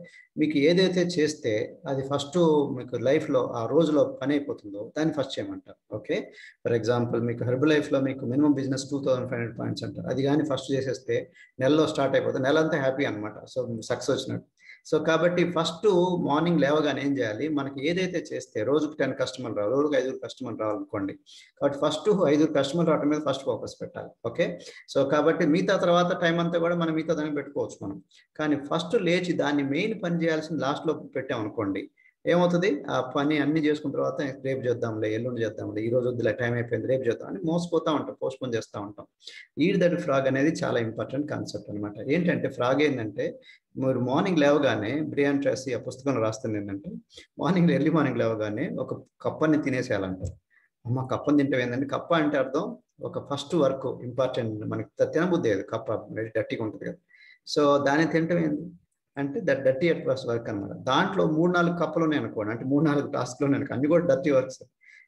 మీకు ఏదైతే చేస్తే అది ఫస్ట్ మీకు లైఫ్లో ఆ రోజులో పని అయిపోతుందో దాన్ని ఫస్ట్ చేయమంటారు. ఓకే ఫర్ ఎగ్జాంపుల్ మీకు హెర్బల్ లైఫ్లో మీకు minimum business two thousand five hundred points అంటారు. అది కానీ ఫస్ట్ చేసేస్తే నెలలో స్టార్ట్ అయిపోతుంది నెల అంతా హ్యాపీ అనమాట సో సక్సెస్ వచ్చినట్టు. సో కాబట్టి ఫస్ట్ మార్నింగ్ లేవగానే ఏం చేయాలి? మనకి ఏదైతే చేస్తే రోజుకి టెన్ కస్టమర్లు రావాలి రోజుకు ఐదుగురు కస్టమర్లు రావాలనుకోండి. కాబట్టి ఫస్ట్ ఐదుగురు కస్టమర్లు రావడం మీద ఫస్ట్ ఫోకస్ పెట్టాలి. ఓకే? సో కాబట్టి మిగతా తర్వాత టైం అంతా కూడా మనం మిగతా దాన్ని పెట్టుకోవచ్చు మనం. కానీ ఫస్ట్ లేచి దాన్ని మెయిన్ పని చేయాల్సిన లాస్ట్లో పెట్టామనుకోండి ఏమవుతుంది? ఆ పని అన్ని చేసుకున్న తర్వాత రేపు చేద్దాంలే ఎల్లుండి చేద్దాంలే ఈ రోజు వద్దులే టైం అయిపోయింది రేపు చేద్దాం అని మోసపోతూ ఉంటాం పోస్ట్పోన్ చేస్తూ ఉంటాం. ఈడ్ దట్ ఫ్రాగ్ అనేది చాలా ఇంపార్టెంట్ కాన్సెప్ట్ అనమాట ఏంటంటే ఫ్రాగ్ ఏంటంటే మీరు మార్నింగ్ లేవగానే బ్రియాన్ ట్రాసీ ఆ పుస్తకం రాస్తుంది ఏంటంటే మార్నింగ్ ఎర్లీ మార్నింగ్ లేవగానే ఒక కప్పని తినేసేయాలంటారు. అమ్మ కప్పని తింటే ఏంటంటే కప్ప అంటే అర్థం ఒక ఫస్ట్ వర్క్ ఇంపార్టెంట్ మనకి తినబుద్ధి కప్ప డట్టిగా ఉంటుంది కదా. సో దాన్ని తింటం ఏంది? అంటే that dirty at first work అనమాట దాంట్లో మూడు నాలుగు కప్పలు ఉన్నాయి అనుకోండి. అంటే మూడు నాలుగు టాస్క్లోనే అనుకో. అన్ని కూడా డర్టీ వర్క్స్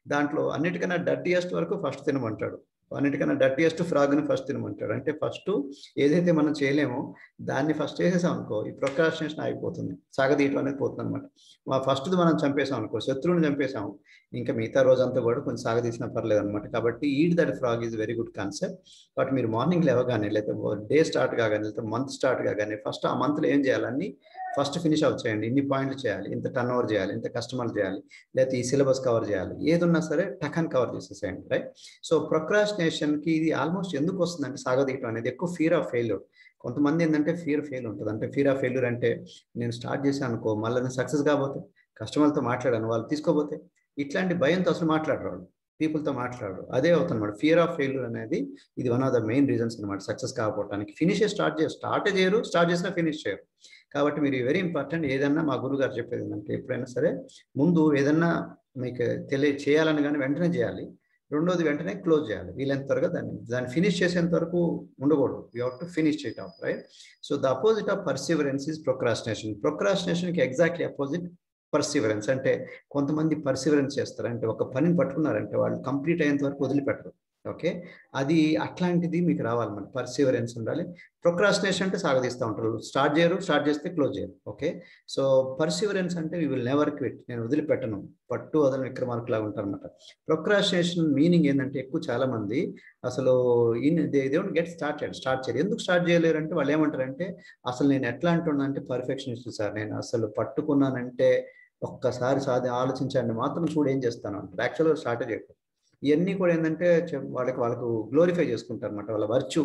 దాంట్లో అన్నిటికన్నా డర్టీయెస్ట్ వరకు ఫస్ట్ తినమంటాడు. అన్నిటికన్నా డర్టీయెస్ట్ ఫ్రాగ్ని ఫస్ట్ తినమంటాడు. అంటే ఫస్ట్ ఏదైతే మనం చేయలేమో దాన్ని ఫస్ట్ చేసేసాం అనుకో ఈ ప్రొక్రాస్టినేషన్ అయిపోతుంది సాగదీయటం అనేది పోతుంది అనమాట మా ఫస్ట్ది మనం చంపేసాం అనుకో శత్రువుని చంపేసాం ఇంకా మిగతా రోజంతా కూడా కొంచెం సాగదీసినా పర్లేదు అనమాట కాబట్టి eat that frog is very good concept but మీరు మార్నింగ్ లేవగానే లేకపోతే డే స్టార్ట్ కాగానే లేకపోతే మంత్ స్టార్ట్ కాగానే ఫస్ట్ ఆ మంత్లో ఏం చేయాలని ఫస్ట్ ఫినిష్ అవుట్ చేయండి. ఇన్ని పాయింట్లు చేయాలి. ఇంత టర్న్ ఓవర్ చేయాలి. ఇంత కస్టమర్లు చేయాలి. లేకపోతే ఈ సిలబస్ కవర్ చేయాలి. ఏదున్నా సరే టకన్ కవర్ చేసేసేయండి. రైట్ సో ప్రొక్రాస్టినేషన్కి ఇది ఆల్మోస్ట్ ఎందుకు వస్తుందంటే సాగదీయటం అనేది ఎక్కువ ఫీర్ ఆఫ్ ఫెయిల్యూర్ కొంతమంది ఏంటంటే ఫియర్ ఫెయిల్ ఉంటుంది. అంటే ఫీర్ ఆఫ్ ఫెయిల్యూర్ అంటే నేను స్టార్ట్ చేశాను అనుకో మళ్ళీ నేను సక్సెస్ కాబోతే కస్టమర్లతో మాట్లాడాను వాళ్ళు తీసుకోబోతే ఇట్లాంటి భయంతో అసలు మాట్లాడరు వాళ్ళు. పీపుల్తో మాట్లాడరు. అదే అవుతుంది ఫియర్ ఆఫ్ ఫెయిల్యూర్ అనేది ఇది one of the main reasons అనమాట సక్సెస్ కాకపోవడానికి ఫినిష్ స్టార్ట్ చేయరు స్టార్ట్ చేయరు స్టార్ట్ చేసినా ఫినిష్ చేయరు. కాబట్టి మీరు వెరీ ఇంపార్టెంట్ ఏదన్నా మా గురువు గారు చెప్పేది ఏంటంటే ఎప్పుడైనా సరే ముందు ఏదన్నా మీకు తెలియ చేయాలని కానీ వెంటనే చేయాలి. రెండోది వెంటనే క్లోజ్ చేయాలి. వీలైనంత త్వరగా దాన్ని దాన్ని ఫినిష్ చేసేంత వరకు ఉండకూడదు. You have to finish it off right so the opposite of perseverance is procrastination ప్రొక్రాస్టినేషన్కి exactly opposite perseverance అంటే కొంతమంది పర్సివరెన్స్ చేస్తారు. అంటే ఒక పనిని పట్టుకున్నారంటే వాళ్ళు కంప్లీట్ అయ్యేంత వరకు వదిలిపెట్టరు. ఓకే? అది అట్లాంటిది మీకు రావాలి పర్సివరెన్స్ ఉండాలి. ప్రొక్రాస్టినేషన్ అంటే సాగదీస్తూ ఉంటారు. స్టార్ట్ చేయరు స్టార్ట్ చేస్తే క్లోజ్ చేయరు. ఓకే? సో పర్సివరెన్స్ అంటే వీ విల్ నెవర్ క్విట్ నేను వదిలిపెట్టను. పట్టు వదల విక్రమార్కు లాగా ఉంటారు అనమాట ప్రొక్రాస్టినేషన్ మీనింగ్ ఏంటంటే ఎక్కువ చాలా మంది అసలు ఇన్ దే డోంట్ గెట్ చేయడం స్టార్ట్ చేయరు. ఎందుకు స్టార్ట్ చేయలేరు అంటే వాళ్ళు ఏమంటారంటే అసలు నేను ఎట్లా అంటున్నానంటే పర్ఫెక్షనిస్ట్ సార్. నేను అసలు పట్టుకున్నానంటే ఒక్కసారి సాధి ఆలోచించండి మాత్రం చూడు ఏం చేస్తాను అంటారు. యాక్చువల్గా స్టార్ట్ చేయరు ఇవన్నీ కూడా ఏంటంటే వాళ్ళకి వాళ్ళకు గ్లోరిఫై చేసుకుంటారు అనమాట వాళ్ళ వర్చు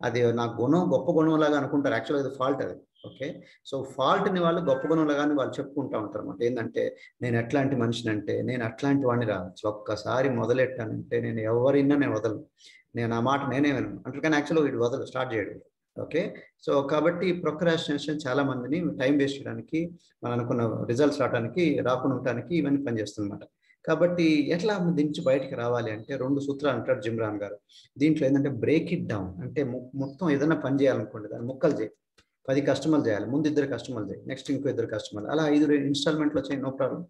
అది నా గుణం గొప్ప గుణం లాగా అనుకుంటారు యాక్చువల్గా అది ఫాల్ట్ అది. ఓకే సో ఫాల్ట్ని వాళ్ళు గొప్ప గుణం లాగానే వాళ్ళు చెప్పుకుంటా ఉంటారు అనమాట ఏంటంటే నేను ఎట్లాంటి మనిషిని అంటే నేను అట్లాంటి వాడిని రావచ్చు ఒక్కసారి మొదలెట్టానంటే నేను ఎవరిన్నా నేను వదలను. నేను ఆ మాట నేనే వినను. అంటే కానీ యాక్చువల్గా వీడు వదలు స్టార్ట్ చేయడం. ఓకే సో కాబట్టి ప్రొక్రాస్టినేషన్ చాలా మందిని టైం వేస్ట్ చేయడానికి మనం అనుకున్న రిజల్ట్స్ రావడానికి రాకుండా ఉండటానికి ఇవన్నీ పనిచేస్తుందన్నమాట. కాబట్టి ఎట్లా దించి బయటికి రావాలి అంటే రెండు సూత్రాలు అంటారు జిమ్రాన్ గారు. దీంట్లో ఏంటంటే బ్రేక్ ఇట్ డౌన్ అంటే మొత్తం ఏదైనా పని చేయాలనుకోండి దాన్ని ముక్కలు చేయి. పది కస్టమర్లు చేయాలి ముందు ఇద్దరు కస్టమర్లు చేయి నెక్స్ట్ ఇంకో ఇద్దరు కస్టమర్లు అలా ఐదు ఇన్స్టాల్మెంట్లో చేయి no problem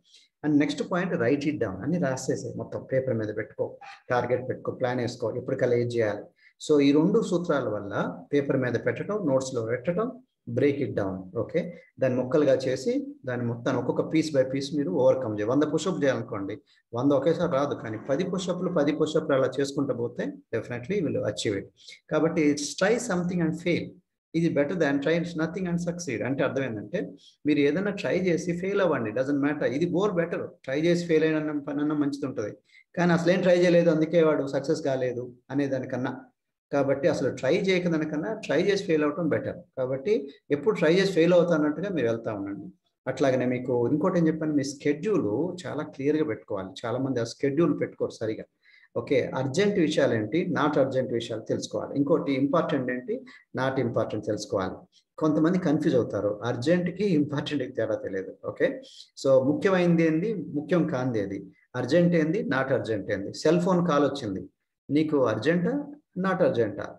and next point write it down అన్ని రాసేసాయి మొత్తం పేపర్ మీద పెట్టుకో టార్గెట్ పెట్టుకో ప్లాన్ వేసుకో ఎప్పటికల్లా ఏం చేయాలి. సో ఈ రెండు సూత్రాల వల్ల పేపర్ మీద పెట్టడం నోట్స్లో పెట్టడం బ్రేక్ ఇట్ డౌన్ ఓకే దాన్ని ముక్కలుగా చేసి దాన్ని మొత్తాన్ని ఒక్కొక్క పీస్ బై పీస్ మీరు ఓవర్కమ్ చేయాలి వంద పుషప్ చేయాలనుకోండి వంద ఒకేసారి రాదు కానీ పది పుషప్లు పది పుషప్లు అలా చేసుకుంటూ పోతే డెఫినెట్లీ విల్ అచీవ్ ఇట్ కాబట్టి ట్రై సంథింగ్ అండ్ ఫెయిల్ ఇది better than try nothing and succeed అంటే అర్థం ఏంటంటే మీరు ఏదైనా ట్రై చేసి ఫెయిల్ అవ్వండి డజంట్ మ్యాటర్ ఇది బోర్ బెటర్ ట్రై చేసి ఫెయిల్ అయిన పని అన్న మంచిది ఉంటుంది. కానీ అసలు ఏం ట్రై చేయలేదు అందుకే వాడు సక్సెస్ కాలేదు అనే దానికన్నా కాబట్టి అసలు ట్రై చేయకదానికన్నా ట్రై చేసి ఫెయిల్ అవటం బెటర్ కాబట్టి ఎప్పుడు ట్రై చేసి ఫెయిల్ అవుతానట్టుగా మీరు వెళ్తా ఉండండి. అట్లాగనే మీకు ఇంకోటి ఏం చెప్పాను మీ స్కెడ్యూల్ చాలా క్లియర్గా పెట్టుకోవాలి. చాలా మంది ఆ స్కెడ్యూల్ పెట్టుకోరు సరిగా. ఓకే అర్జెంట్ విషయాలు ఏంటి? నాట్ అర్జెంట్ విషయాలు తెలుసుకోవాలి. ఇంకోటి ఇంపార్టెంట్ ఏంటి? నాట్ ఇంపార్టెంట్ తెలుసుకోవాలి. కొంతమంది కన్ఫ్యూజ్ అవుతారు. అర్జెంట్కి ఇంపార్టెంట్కి తేడా తెలియదు. ఓకే సో ముఖ్యమైనది ఏంది? ముఖ్యం కాంది ఏది అర్జెంట్ ఏంది? నాట్ అర్జెంట్ ఏంది? సెల్ ఫోన్ కాల్ వచ్చింది. నీకు అర్జెంటా నాట్ అర్జెంటా.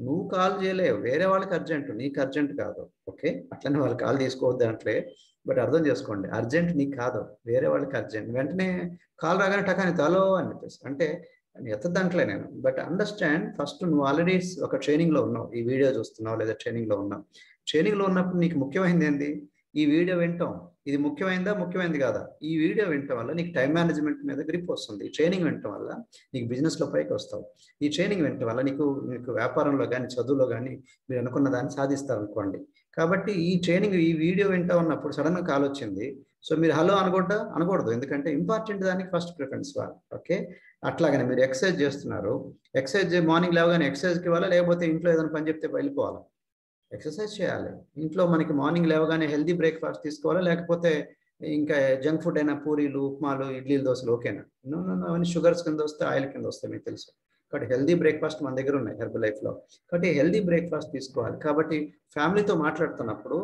నువ్వు కాల్ చేయలేవు వేరే వాళ్ళకి అర్జెంట్ నీకు అర్జెంట్ కాదు. ఓకే? అట్లనే వాళ్ళు కాల్ తీసుకోవద్దు అంటే బట్ అర్థం చేసుకోండి. అర్జెంట్ నీకు కాదు వేరే వాళ్ళకి అర్జెంట్. వెంటనే కాల్ రాగానే టకాని తలో అని చెప్పేసి. అంటే ఎత్తదంటలే నేను. బట్ అండర్స్టాండ్ ఫస్ట్ నువ్వు ఆల్రెడీ ఒక ట్రైనింగ్లో ఉన్నావు. ఈ వీడియో చూస్తున్నావు లేదా ట్రైనింగ్లో ఉన్నావు. ట్రైనింగ్లో ఉన్నప్పుడు నీకు ముఖ్యమైనది ఏంది? ఈ వీడియో వింటాం. ఇది ముఖ్యమైనదా ముఖ్యమైనది కాదా? ఈ వీడియో వినటం వల్ల నీకు టైం మేనేజ్మెంట్ మీద గ్రిప్ వస్తుంది. ట్రైనింగ్ వినటం వల్ల నీకు బిజినెస్లో పైకి వస్తావు. ఈ ట్రైనింగ్ వినటం వల్ల నీకు నీకు వ్యాపారంలో కానీ చదువులో కానీ మీరు అనుకున్న దాన్ని సాధిస్తారు అనుకోండి. కాబట్టి ఈ ట్రైనింగ్ ఈ వీడియో వింటా ఉన్నప్పుడు సడన్గా కాల్ వచ్చింది. సో మీరు హలో అనకూడదా? అనకూడదు. ఎందుకంటే ఇంపార్టెంట్ దానికి ఫస్ట్ ప్రిఫరెన్స్ ఇవ్వాలి ఓకే? అట్లాగనే మీరు ఎక్సర్సైజ్ చేస్తున్నారు. ఎక్సర్సైజ్ మార్నింగ్ లేవగానే ఎక్సర్సైజ్కి ఇవ్వాలా? లేకపోతే ఇంట్లో ఏదైనా పని చెప్తే వెళ్ళిపోవాలా? ఎక్సర్సైజ్ చేయాలి. ఇంట్లో మనకి మార్నింగ్ లేవగానే హెల్దీ బ్రేక్ఫాస్ట్ తీసుకోవాలా? లేకపోతే ఇంకా జంక్ ఫుడ్ అయినా పూరీలు ఉప్మాలు ఇడ్లీలు దోశలు ఓకేనా? నో నో అవన్నీ షుగర్స్ కింద వస్తే ఆయిల్ కింద వస్తాయి మీకు తెలుసు. కాబట్టి హెల్దీ బ్రేక్ఫాస్ట్ మన దగ్గర ఉన్నాయి హెర్బ్ లైఫ్లో కాబట్టి హెల్దీ బ్రేక్ఫాస్ట్ తీసుకోవాలి. కాబట్టి ఫ్యామిలీతో మాట్లాడుతున్నప్పుడు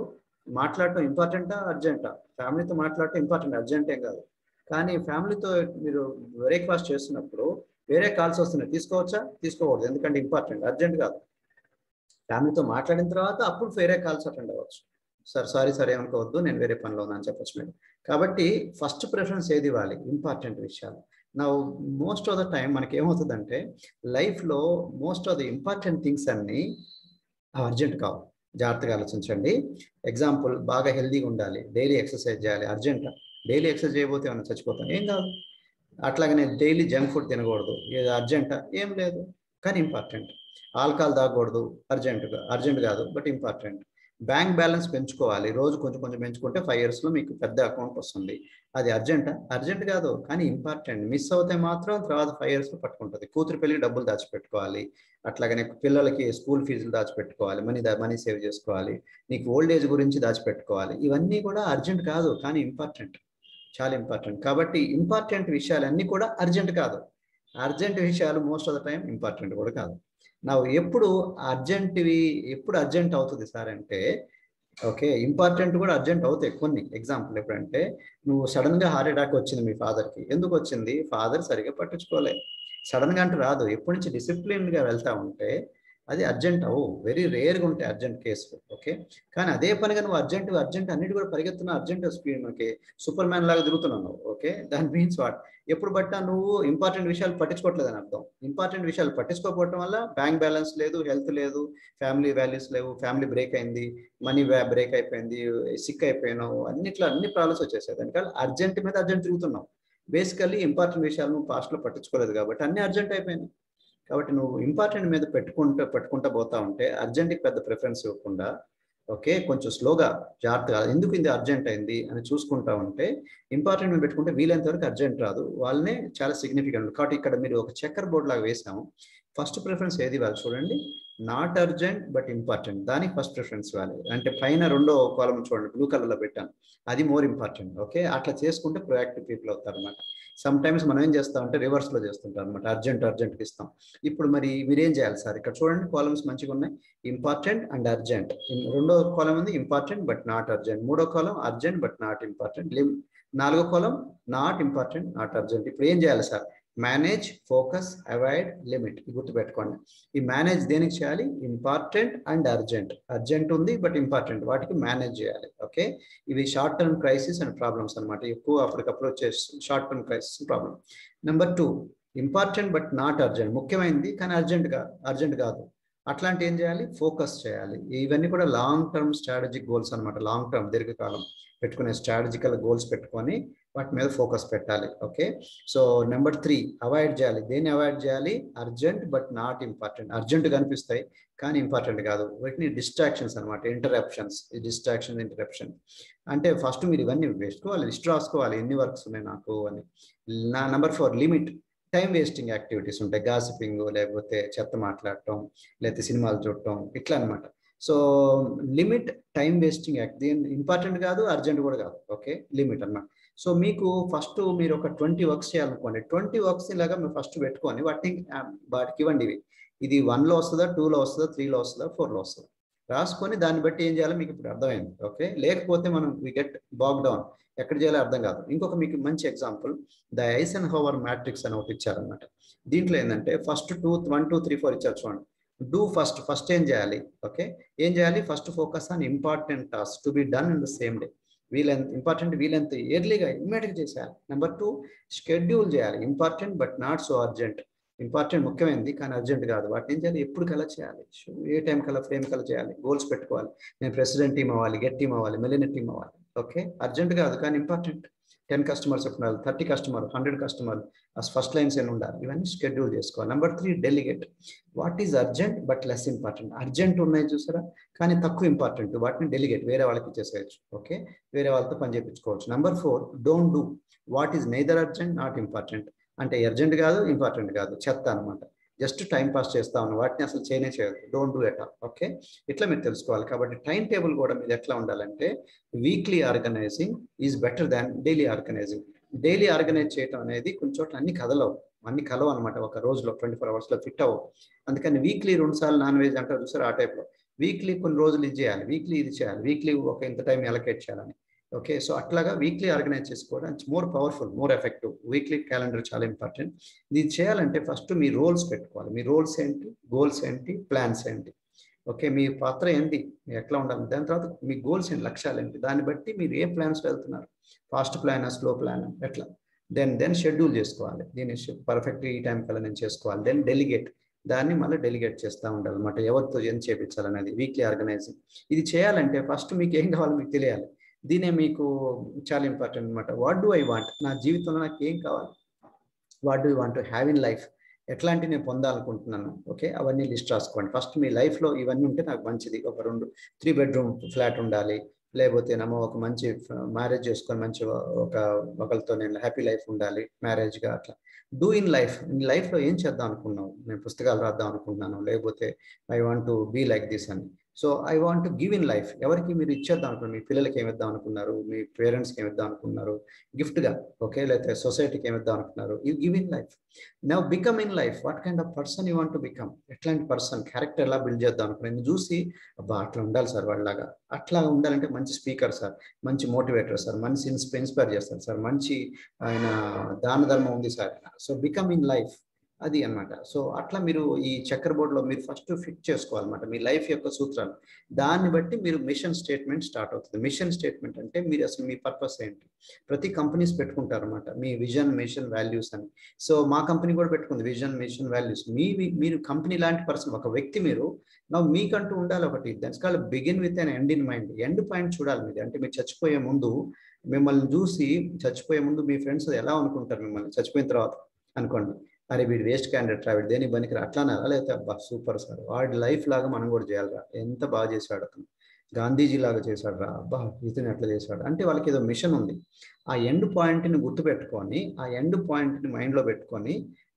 మాట్లాడటం ఇంపార్టెంటా అర్జెంటా? ఫ్యామిలీతో మాట్లాడటం ఇంపార్టెంట్ అర్జెంట్ ఏం కాదు. కానీ ఫ్యామిలీతో మీరు బ్రేక్ఫాస్ట్ చేస్తున్నప్పుడు వేరే కాల్స్ వస్తున్నాయి. తీసుకోవచ్చా? తీసుకోకూడదు. ఎందుకంటే ఇంపార్టెంట్ అర్జెంట్ కాదు. ఫ్యామిలీతో మాట్లాడిన తర్వాత అప్పుడు వేరే కాల్స్ అటెండ్ అవ్వచ్చు. సార్ సారీ సార్ ఏమనుకోవద్దు నేను వేరే పనిలో ఉన్నాను చెప్పచ్చు మీరు కాబట్టి ఫస్ట్ ప్రిఫరెన్స్ ఏది ఇవ్వాలి? ఇంపార్టెంట్ విషయాలు. నా మోస్ట్ ఆఫ్ ద టైం మనకి ఏమవుతుందంటే లైఫ్లో most of the important things అన్నీ అర్జెంట్ కావు. జాగ్రత్తగా ఆలోచించండి. ఎగ్జాంపుల్ బాగా హెల్దీగా ఉండాలి. డైలీ ఎక్సర్సైజ్ చేయాలి. అర్జెంట్ డైలీ ఎక్సర్సైజ్ చేయబోతే ఏమైనా చచ్చిపోతాను ఏం కాదు. అట్లాగనే డైలీ జంక్ ఫుడ్ తినకూడదు. ఏదో అర్జెంటా ఏం లేదు. కానీ ఇంపార్టెంట్ ఆల్కహాల్ తాగకూడదు అర్జెంటుగా అర్జెంట్ కాదు బట్ ఇంపార్టెంట్. బ్యాంక్ బ్యాలెన్స్ పెంచుకోవాలి. రోజు కొంచెం కొంచెం పెంచుకుంటే ఫైవ్ ఇయర్స్లో మీకు పెద్ద అకౌంట్ వస్తుంది. అది అర్జెంటా? అర్జెంట్ కాదు కానీ ఇంపార్టెంట్. మిస్ అవుతే మాత్రం తర్వాత ఫైవ్ ఇయర్స్లో పట్టుకుంటుంది. కూతురు పెళ్ళికి డబ్బులు దాచిపెట్టుకోవాలి. అట్లాగనే పిల్లలకి స్కూల్ ఫీజులు దాచిపెట్టుకోవాలి. మనీ మనీ సేవ్ చేసుకోవాలి. నీకు ఓల్డ్ ఏజ్ గురించి దాచిపెట్టుకోవాలి. ఇవన్నీ కూడా అర్జెంట్ కాదు కానీ ఇంపార్టెంట్. చాలా ఇంపార్టెంట్. కాబట్టి ఇంపార్టెంట్ విషయాలన్నీ కూడా అర్జెంట్ కాదు. అర్జెంట్ విషయాలు most of the time important కూడా కాదు. నా ఎప్పుడు అర్జెంట్వి ఎప్పుడు అర్జెంట్ అవుతుంది సార్ అంటే ఓకే ఇంపార్టెంట్ కూడా అర్జెంట్ అవుతాయి కొన్ని. ఎగ్జాంపుల్ ఎప్పుడంటే నువ్వు సడన్గా హార్ట్ అటాక్ వచ్చింది మీ ఫాదర్కి. ఎందుకు వచ్చింది? ఫాదర్ సరిగా పట్టించుకోలే. సడన్గా అంటే రాదు. ఎప్పటి నుంచి డిసిప్లిన్గా వెళ్తా ఉంటే అది అర్జెంట్. అవు వెరీ రేర్గా ఉంటాయి అర్జెంట్ కేసులు. ఓకే? కానీ అదే పనిగా నువ్వు అర్జెంట్ అర్జెంట్ అన్నిటి కూడా పరిగెత్తున్నా అర్జెంట్ స్పీడ్ మనకి సూపర్ మ్యాన్ లాగా తిరుగుతున్నావు. ఓకే? దాని మీన్స్ వాట్? ఎప్పుడు బట్ట నువ్వు ఇంపార్టెంట్ విషయాలు పట్టించుకోవట్లేదు అని అర్థం. ఇంపార్టెంట్ విషయాలు పట్టించుకోకపోవడం వల్ల బ్యాంక్ బ్యాలెన్స్ లేదు హెల్త్ లేదు ఫ్యామిలీ వాల్యూస్ లేవు ఫ్యామిలీ బ్రేక్ అయింది మనీ బ్రేక్ అయిపోయింది సిక్ అయిపోయినావు అన్నిట్లో అన్ని ప్రాబ్లమ్స్ వచ్చేసాయి. దానికల్ అర్జెంట్ మీద అర్జెంట్ తిరుగుతున్నావు. బేసికల్లీ ఇంపార్టెంట్ విషయాలు నువ్వు పాస్ట్లో పట్టించుకోలేదు కాబట్టి అన్ని అర్జెంట్ అయిపోయినాయి. కాబట్టి నువ్వు ఇంపార్టెంట్ మీద పెట్టుకుంటూ పెట్టుకుంటా పోతా ఉంటే అర్జెంట్కి పెద్ద ప్రిఫరెన్స్ ఇవ్వకుండా ఓకే కొంచెం స్లోగా జాగ్రత్తగా ఎందుకు ఇది అర్జెంట్ అయింది అని చూసుకుంటా ఉంటే ఇంపార్టెంట్ మీద పెట్టుకుంటే వీలైనంత వరకు అర్జెంట్ రాదు. వాళ్ళనే చాలా సిగ్నిఫికెంట్ కాబట్టి ఇక్కడ మీరు ఒక చెక్కర్ బోర్డ్ లాగా వేసాము. ఫస్ట్ ప్రిఫరెన్స్ ఏది ఇవ్వాలి చూడండి. నాట్ అర్జెంట్ బట్ ఇంపార్టెంట్ దానికి ఫస్ట్ ప్రిఫరెన్స్ ఇవ్వాలి. అంటే పైన రెండో కాలం చూడండి బ్లూ కలర్లో పెట్టాను. అది మోర్ ఇంపార్టెంట్ ఓకే? అట్లా చేసుకుంటే ప్రొయాక్టివ్ పీపుల్ అవుతారు అనమాట సమ్ టైమ్స్ మనం ఏం చేస్తాం అంటే రివర్స్లో చేస్తుంటాం అనమాట అర్జెంట్ అర్జెంట్కి ఇస్తాం. ఇప్పుడు మరి మీరేం చేయాలి సార్? ఇక్కడ చూడండి కాలమ్స్ మంచిగా ఉన్నాయి. ఇంపార్టెంట్ అండ్ అర్జెంట్ రెండో కాలం ఉంది ఇంపార్టెంట్ బట్ నాట్ అర్జెంట్ మూడో కాలం అర్జెంట్ బట్ నాట్ ఇంపార్టెంట్ నాలుగో కాలం నాట్ ఇంపార్టెంట్ నాట్ అర్జెంట్ ఇప్పుడు ఏం చేయాలి sir? Manage focus avoid limit గుర్తుపెట్టుకోండి. ఈ మేనేజ్ దేనికి చేయాలి? ఇంపార్టెంట్ అండ్ అర్జెంట్ అర్జెంట్ ఉంది బట్ ఇంపార్టెంట్ వాటికి మేనేజ్ చేయాలి. ఓకే ఇవి short term crisis and problems అనమాట ఎక్కువ అప్పటికప్పుడు వచ్చే short term crisis problem number two important but not urgent ముఖ్యమైనది కానీ అర్జెంట్ కాదు అర్జెంట్ కాదు. అట్లాంటి ఏం చేయాలి? ఫోకస్ చేయాలి. ఇవన్నీ కూడా లాంగ్ టర్మ్ స్ట్రాటజిక్ గోల్స్ అనమాట లాంగ్ టర్మ్ దీర్ఘకాలం. పెట్టుకునే స్ట్రాటజికల్ గోల్స్ పెట్టుకొని వాటి మీద ఫోకస్ పెట్టాలి okay so number three avoid చేయాలి. దేన్ని అవాయిడ్ చేయాలి? Urgent but not important urgent కనిపిస్తాయి కానీ ఇంపార్టెంట్ కాదు. వీటిని డిస్ట్రాక్షన్స్ అనమాట ఇంటరప్షన్స్ డిస్ట్రాక్షన్ ఇంటరప్షన్ అంటే ఫస్ట్ మీరు ఇవన్నీ వేసుకోవాలి లిస్ట్ రాసుకోవాలి ఎన్ని వర్క్స్ ఉన్నాయి నాకు అని. నా number four limit time wasting activities ఉంటాయి. గాసిపింగ్ లేకపోతే చెత్త మాట్లాడటం లేకపోతే సినిమాలు చూడటం ఇట్లా అనమాట so limit time wasting act important కాదు అర్జెంట్ కూడా కాదు. ఓకే? లిమిట్ అన్నమాట సో మీకు ఫస్ట్ మీరు ఒక ట్వంటీ వర్క్స్ చేయాలనుకోండి. ట్వంటీ వర్క్స్ ఇలాగా మీరు ఫస్ట్ పెట్టుకొని వాటిని వాటికి ఇవ్వండి ఇవి. ఇది వన్లో వస్తుందా టూలో వస్తుందా త్రీలో వస్తుందా ఫోర్లో వస్తుందా? రాసుకొని దాన్ని బట్టి ఏం చేయాలో మీకు ఇప్పుడు అర్థమైంది. ఓకే? లేకపోతే మనం వి గెట్ బాక్ డౌన్ ఎక్కడ చేయాలో అర్థం కాదు. ఇంకొక మీకు మంచి example the Eisenhower matrix అని ఒకటి ఇచ్చారనమాట దీంట్లో ఏంటంటే first two one two three four ఇచ్చారు చూడండి. డూ ఫస్ట్ ఫస్ట్ ఏం చేయాలి? ఓకే ఏం చేయాలి? First focus on important task to be done in the same day వీలెంత important వీలెంత ఎర్లీగా ఇమ్మీడియట్గా చేసేయాలి. నెంబర్ టూ షెడ్యూల్ చేయాలి. Important but not so urgent important ముఖ్యమైనది కానీ అర్జెంట్ కాదు. వాటిని ఏం చేయాలి? ఎప్పుడు కలా చేయాలి? ఏ టైం కల్లా ఫ్రేమ్ కల్లా చేయాలి? గోల్స్ పెట్టుకోవాలి. నేను ప్రెసిడెంట్ టీం అవ్వాలి గెట్ టీం అవ్వాలి మిలియనర్ టీం అవ్వాలి. ఓకే అర్జెంట్ కాదు కానీ ఇంపార్టెంట్ టెన్ కస్టమర్స్ ఉండాలి? Thirty customer hundred customer first lines ఏమి ఉండాలి? ఇవన్నీ షెడ్యూల్ చేసుకోవాలి. Number three delegate what is urgent but less important urgent ఉన్నాయి చూసారా? కానీ తక్కువ ఇంపార్టెంట్ వాటిని డెలిగేట్ వేరే వాళ్ళకి ఇచ్చేసేయచ్చు. ఓకే వేరే వాళ్ళతో పని చేయించుకోవచ్చు. Number four don't do what is neither urgent not important అంటే అర్జెంట్ కాదు ఇంపార్టెంట్ కాదు. చెత్త అనమాట జస్ట్ టైం పాస్ చేస్తా వాటిని అసలు చేయనే చేయదు don't do at all okay ఇట్లా మీరు తెలుసుకోవాలి. కాబట్టి టైం టేబుల్ కూడా మీరు ఎట్లా ఉండాలంటే weekly organising is better than daily organising daily organise చేయడం అనేది కొన్ని చోట్ల అన్ని కథలవు అన్ని కలవు అనమాట ఒక రోజులో ట్వంటీ ఫోర్ అవర్స్లో ఫిట్ అవ్వవు. అందుకని వీక్లీ రెండు సార్లు నాన్ వెజ్ అంటారు చూసారు? ఆ టైప్లో వీక్లీ కొన్ని రోజులు ఇది చేయాలి. వీక్లీ ఇది చేయాలి. వీక్లీ ఒక ఇంత టైం ఎలకేట్ చేయాలని. ఓకే సో అట్లాగా వీక్లీ ఆర్గనైజ్ చేసుకోవడం more powerful more effective weekly calendar చాలా ఇంపార్టెంట్ ఇది చేయాలంటే ఫస్ట్ మీ రోల్స్ పెట్టుకోవాలి. మీ రోల్స్ ఏంటి? గోల్స్ ఏంటి? ప్లాన్స్ ఏంటి? ఓకే మీ పాత్ర ఏంటి? ఎట్లా ఉండాలి? దాని తర్వాత మీ గోల్స్ ఏంటి? లక్ష్యాలు ఏంటి? దాన్ని బట్టి మీరు ఏ ప్లాన్స్ వెళ్తున్నారు? ఫాస్ట్ ప్లాన్ స్లో ప్లాన్ ఎట్లా? దెన్ దెన్ షెడ్యూల్ చేసుకోవాలి. దీన్ని పర్ఫెక్ట్ ఈ టైం కల్లా నేను చేసుకోవాలి. దెన్ డెలిగేట్ దాన్ని మళ్ళీ డెలిగేట్ చేస్తూ ఉండాలి అనమాట ఎవరితో ఏం చేయించాలనేది వీక్లీ ఆర్గనైజింగ్ ఇది చేయాలంటే ఫస్ట్ మీకు ఏం కావాలో మీకు తెలియాలి. దీనే మీకు చాలా ఇంపార్టెంట్ అనమాట వాట్ డూ ఐ వాంట్ నా జీవితంలో నాకు ఏం కావాలి? What do want to have in life ఎట్లాంటి నేను పొందాలనుకుంటున్నాను? ఓకే అవన్నీ లిస్ట్ రాసుకోండి. ఫస్ట్ మీ లైఫ్లో ఇవన్నీ ఉంటే నాకు మంచిది. ఒక రెండు త్రీ బెడ్రూమ్ ఫ్లాట్ ఉండాలి. లేకపోతే నమ్మో ఒక మంచి మ్యారేజ్ చేసుకొని మంచి ఒక ఒకరితో నేను హ్యాపీ లైఫ్ ఉండాలి. మ్యారేజ్గా అట్లా. డూ ఇన్ లైఫ్ ఇన్ లైఫ్లో ఏం చేద్దాం అనుకున్నావు? నేను పుస్తకాలు రాద్దాం అనుకుంటున్నాను. లేకపోతే I want to be like this అని. So I want to give in life ఎవరికి మీరు ఇచ్చేద్దాం అనుకున్నారు? మీ పిల్లలకి ఏమిద్దాం అనుకున్నారు? మీ పేరెంట్స్కి ఏమిద్దాం అనుకున్నారు? గిఫ్ట్గా ఓకే లేకపోతే సొసైటీకి ఏమిద్దాం అనుకున్నారు? You give in life now become in life what kind of person you want become ఎట్లాంటి పర్సన్ క్యారెక్టర్ ఎలా బిల్డ్ చేద్దాం అనుకున్నాను చూసి అబ్బా అట్లా ఉండాలి సార్ వాళ్ళలాగా. అట్లా ఉండాలంటే మంచి స్పీకర్ సార్ మంచి మోటివేటర్ సార్ మంచి ఇన్స్పైర్ చేస్తారు సార్ మంచి ఆయన దాన ధర్మం ఉంది sir. So become in life అది అనమాట సో అట్లా మీరు ఈ చక్ర బోర్డులో మీరు ఫస్ట్ ఫిట్ చేసుకోవాలన్నమాట మీ లైఫ్ యొక్క సూత్రాలు. దాన్ని బట్టి మీరు మిషన్ స్టేట్మెంట్ స్టార్ట్ అవుతుంది. మిషన్ స్టేట్మెంట్ అంటే మీరు అసలు మీ పర్పస్ ఏంటి? ప్రతి కంపెనీస్ పెట్టుకుంటారు అనమాట మీ విజన్ మిషన్ వాల్యూస్ అని. సో మా కంపెనీ కూడా పెట్టుకుంది విజన్ మిషన్ వాల్యూస్. మీ మీరు కంపెనీ లాంటి పర్సన్ ఒక వ్యక్తి మీరు నా మీకంటూ ఉండాలి ఒకటి. That's call begin with an end in mind. End point చూడాలి మీరు. అంటే మీరు చచ్చిపోయే ముందు మిమ్మల్ని చూసి చచ్చిపోయే ముందు మీ ఫ్రెండ్స్ ఎలా అనుకుంటారు మిమ్మల్ని? చచ్చిపోయిన తర్వాత అనుకోండి. అరే వీడు వేస్ట్ క్యాండిడేట్ రా వీడు దేని పనికి అట్లా లేకపోతే అబ్బా సూపర్ సార్ వాడి లైఫ్ లాగా మనం కూడా చేయాలిరా ఎంత బాగా చేశాడు అతను. గాంధీజీ లాగా చేశాడు రా. అబ్బా ఇతను ఎట్లా చేశాడు? అంటే వాళ్ళకి ఏదో మిషన్ ఉంది. ఆ ఎండ్ పాయింట్ని గుర్తుపెట్టుకొని ఆ ఎండ్ పాయింట్ని మైండ్లో పెట్టుకొని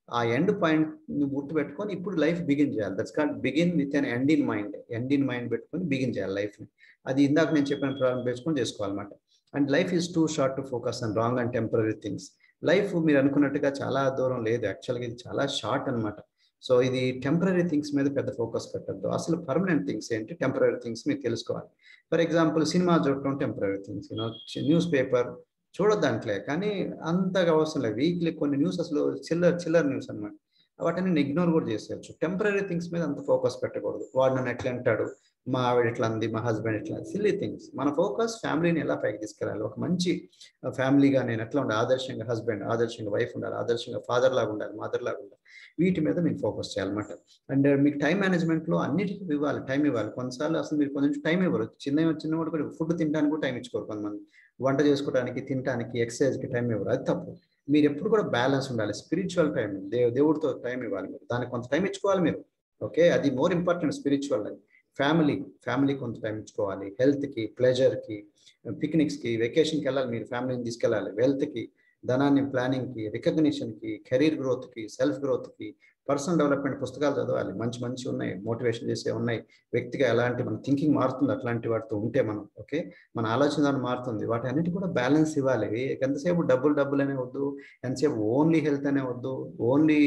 ఆ ఎండ్ పాయింట్ గుర్తు పెట్టుకొని ఇప్పుడు లైఫ్ బిగిన్ చేయాలి. That's called begin with an end in mind end in mind పెట్టుకొని బిగిన్ చేయాలి లైఫ్ని అది ఇందాక నేను చెప్పిన ప్రారంభించుకొని చేసుకోవాలన్నమాట. And life is too short to focus and wrong and temporary things life మీరు అనుకున్నట్టుగా చాలా దూరం లేదు. యాక్చువల్గా ఇది చాలా షార్ట్ అనమాట సో ఇది టెంపరీ థింగ్స్ మీద పెద్ద ఫోకస్ పెట్టద్దు. అసలు పర్మనెంట్ థింగ్స్ ఏంటి? టెంపరీ థింగ్స్ మీరు తెలుసుకోవాలి. ఫర్ ఎగ్జాంపుల్ సినిమా చూడటం temporary things you know news paper చూడొద్దంట్లే. కానీ అంతగా అవసరం లేదు. వీక్లీ కొన్ని న్యూస్ అసలు చిల్లర్ చిల్లర్ న్యూస్ అనమాట వాటిని ఇగ్నోర్ కూడా చేసేయచ్చు. టెంపరీ థింగ్స్ మీద అంత ఫోకస్ పెట్టకూడదు. వాడు నన్ను ఎట్లా అంటాడు? మా ఆవిడ ఇట్లా అంది మా హస్బెండ్ ఇట్లా సిల్లీ థింగ్స్ మన ఫోకస్ ఫ్యామిలీని ఎలా పైకి తీసుకెళ్ళాలి ఒక మంచి ఫ్యామిలీగా నేను ఎట్లా ఉండాలి? ఆదర్శంగా హస్బెండ్ ఆదర్శంగా వైఫ్ ఉండాలి ఆదర్శంగా ఫాదర్ లాగా ఉండాలి మదర్ లాగా ఉండాలి. వీటి మీద మీకు ఫోకస్ చేయాలన్నమాట. అండ్ మీకు టైం మేనేజ్మెంట్లో అన్నిటికీ ఇవ్వాలి టైం ఇవ్వాలి. కొన్నిసార్లు అసలు మీరు కొంచెం టైం ఇవ్వరు. చిన్న చిన్నవాడు కూడా ఫుడ్ తినడానికి కూడా టైం ఇచ్చుకోరు కొంతమంది. వంట చేసుకోవడానికి తినడానికి ఎక్సర్సైజ్కి టైం ఇవ్వరు. అది తప్పు. మీరు ఎప్పుడు కూడా బ్యాలెన్స్ ఉండాలి. స్పిరిచువల్ టైం దేవు దేవుడితో టైం ఇవ్వాలి మీరు. దానికి కొంత టైం ఇచ్చుకోవాలి మీరు. ఓకే? అది మోర్ ఇంపార్టెంట్ స్పిరిచువల్ అది. ఫ్యామిలీ ఫ్యామిలీ కొంత టైం ఇచ్చుకోవాలి. హెల్త్కి ప్లెజర్కి పిక్నిక్స్కి వెకేషన్కి వెళ్ళాలి. మీరు ఫ్యామిలీని తీసుకెళ్ళాలి. వెల్త్కి ధనాన్ని ప్లానింగ్కి రికగ్నిషన్కి కెరీర్ గ్రోత్కి సెల్ఫ్ గ్రోత్కి పర్సనల్ డెవలప్మెంట్ పుస్తకాలు చదవాలి. మంచి మంచి ఉన్నాయి. మోటివేషన్ చేసే ఉన్నాయి. వ్యక్తిగా ఎలాంటి మన థింకింగ్ మారుతుంది అట్లాంటి వాటితో ఉంటే మనం ఓకే? మన ఆలోచన మారుతుంది. వాటి అన్నిటి కూడా బ్యాలెన్స్ ఇవ్వాలి. ఎంతసేపు డబ్బులు డబ్బులు అనే వద్దు ఎంతసేపు ఓన్లీ హెల్త్ అనే వద్దు ఓన్లీ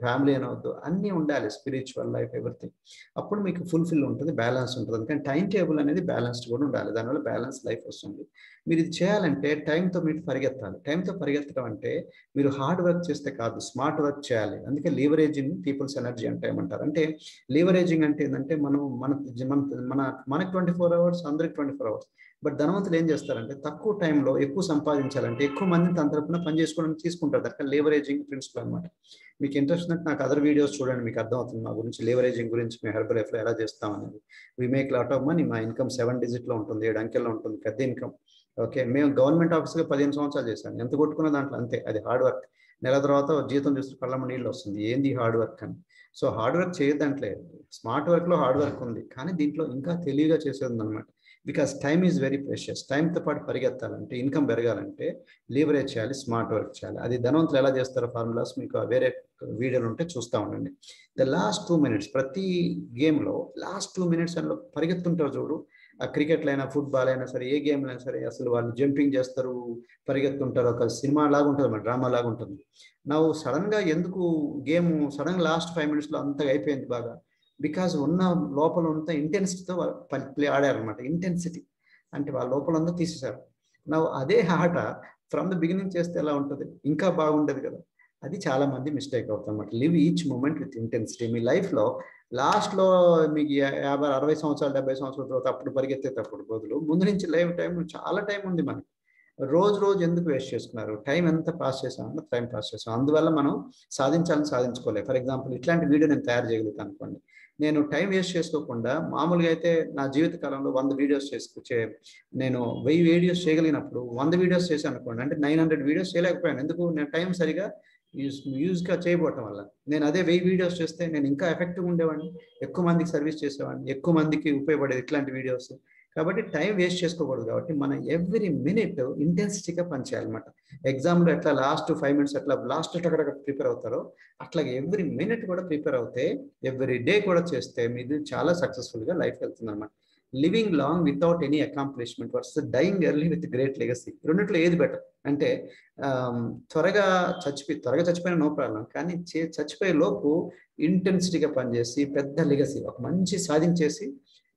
ఫ్యామిలీ అనే వద్దు అన్నీ ఉండాలి. Spiritual life everything. అప్పుడు మీకు ఫుల్ఫిల్ ఉంటుంది బ్యాలెన్స్ ఉంటుంది. అందుకని టైం టేబుల్ అనేది బ్యాలెన్స్డ్ కూడా ఉండాలి. దానివల్ల బ్యాలెన్స్ లైఫ్ వస్తుంది. మీరు ఇది చేయాలంటే టైంతో మీరు పరిగెత్తాలి. టైంతో పరిగెత్తడం అంటే మీరు హార్డ్ వర్క్ చేస్తే కాదు స్మార్ట్ వర్క్ చేయాలి. అందుకే లీవరేజింగ్ పీపుల్స్ ఎనర్జీ అంటే ఏమంటారు? అంటే లీవరేజింగ్ అంటే ఏంటంటే మనం మన మన మన మనకి ట్వంటీ ఫోర్ అవర్స్ అందరికి ట్వంటీ ఫోర్ అవర్స్ బట్ ధనవంతులు ఏం చేస్తారంటే తక్కువ టైంలో ఎక్కువ సంపాదించాలంటే ఎక్కువ మంది తన తరపున పని చేసుకోవడానికి తీసుకుంటారు. దానికి లేవరేజింగ్ ప్రిన్సిపల్ అనమాట మీకు ఇంట్రెస్ట్ ఉన్నట్టు నాకు అదర్ వీడియోస్ చూడండి మీకు అర్థమవుతుంది మా గురించి. లేవరేజింగ్ గురించి మేము హెర్బల్ లైఫ్లో ఎలా చేస్తాం అనేది. We make lot of money మా ఇన్కమ్ సెవెన్ డిజిట్లో ఉంటుంది ఏడు అంకెల్లో ఉంటుంది పెద్ద ఇన్కమ్ ఓకే మేము గవర్నమెంట్ ఆఫీస్గా పదిహేను సంవత్సరాలు చేశాను. ఎంత కొట్టుకున్న దాంట్లో? అంతే. అది హార్డ్ వర్క్ నెల తర్వాత జీతం చూస్తే కళ్ళమ్మ నీళ్ళు వస్తుంది. ఏంది హార్డ్ వర్క్ అని. సో హార్డ్ వర్క్ చేయదంట్లే స్మార్ట్ వర్క్లో హార్డ్ వర్క్ ఉంది. కానీ దీంట్లో ఇంకా తెలివిగా చేసేది అనమాట because time is very precious టైంతో పాటు పరిగెత్తాలంటే ఇన్కమ్ పెరగాలంటే లీవరేజ్ చేయాలి స్మార్ట్ వర్క్ చేయాలి. అది ధనవంతులు ఎలా చేస్తారో ఫార్ములాస్ మీకు వేరే వీడియోలు ఉంటే చూస్తూ ఉండండి. ద లాస్ట్ టూ మినిట్స్ ప్రతి గేమ్లో లాస్ట్ టూ మినిట్స్ అందులో పరిగెత్తుంటారు చూడు. క్రికెట్లో అయినా ఫుట్బాల్ అయినా సరే ఏ గేమ్ అయినా సరే అసలు వాళ్ళు జంపింగ్ చేస్తారు పరిగెత్తుంటారు ఒక సినిమా లాగా ఉంటుంది మన డ్రామా లాగా ఉంటుంది నా సడన్గా ఎందుకు గేమ్ సడన్ లాస్ట్ ఫైవ్ మినిట్స్లో అంతగా అయిపోయింది బాగా? బికాస్ ఉన్న లోపల ఉన్న ఇంటెన్సిటీతో ప్లే ఆడారనమాట ఇంటెన్సిటీ. అంటే వాళ్ళ లోపల అంతా తీసేశారు. నా అదే ఆట ఫ్రమ్ ద బిగినింగ్ చేస్తే ఎలా ఉంటుంది? ఇంకా బాగుండదు కదా? అది చాలా మంది మిస్టేక్ అవుతుంది అనమాట live each moment with intensity. మీ లైఫ్లో లాస్ట్లో మీకు యాభై అరవై సంవత్సరాలు డెబ్బై సంవత్సరాల తర్వాత అప్పుడు పరిగెత్తేటప్పుడు బదులు ముందు నుంచి లైవ్ టైం చాలా టైం ఉంది మనకి. రోజు రోజు ఎందుకు వేస్ట్ చేసుకున్నారు? టైం ఎంత పాస్ చేసామో టైం పాస్ చేసాం అందువల్ల మనం సాధించాలని సాధించుకోలేదు. ఫర్ ఎగ్జాంపుల్ ఇట్లాంటి వీడియో నేను తయారు చేయగలుగుతాను అనుకోండి. నేను టైం వేస్ట్ చేసుకోకుండా మామూలుగా అయితే నా జీవిత కాలంలో వంద వీడియోస్ చేసుకొచ్చే నేను వెయ్యి వీడియోస్ చేయగలిగినప్పుడు వంద వీడియోస్ చేశాను అనుకోండి. అంటే నైన్ హండ్రెడ్ వీడియోస్ చేయలేకపోయాను. ఎందుకు? నేను టైం సరిగా యూజ్గా చేయబోవటం వల్ల. నేను అదే వెయ్యి వీడియోస్ చేస్తే నేను ఇంకా ఎఫెక్టివ్గా ఉండేవాడిని. ఎక్కువ మందికి సర్వీస్ చేసేవాడిని. ఎక్కువ మందికి ఉపయోగపడేది ఇట్లాంటి వీడియోస్ కాబట్టి టైం వేస్ట్ చేసుకోకూడదు కాబట్టి మనం ఎవ్రీ మినిట్ ఇంటెన్సిటీగా పనిచేయాలన్నమాట. ఎగ్జామ్లో ఎట్లా లాస్ట్ ఫైవ్ మినిట్స్ ఎట్లా లాస్ట్ అక్కడ ప్రిపేర్ అవుతారో అట్లాగే ఎవ్రీ మినిట్ కూడా ప్రిపేర్ అవుతే ఎవ్రీ డే కూడా చేస్తే మీరు చాలా సక్సెస్ఫుల్గా లైఫ్ వెళ్తుంది అనమాట living long without any accomplishment versus dying early with great legacy రెండిట్లో ఏది బెటర్ అంటే త్వరగా చచ్చిపోయి త్వరగా చచ్చిపోయిన నో ప్రాబ్లం కానీ చచ్చిపోయే లోపు ఇంటెన్సిటీగా పనిచేసి పెద్ద లెగసీ ఒక మంచి సాధించేసి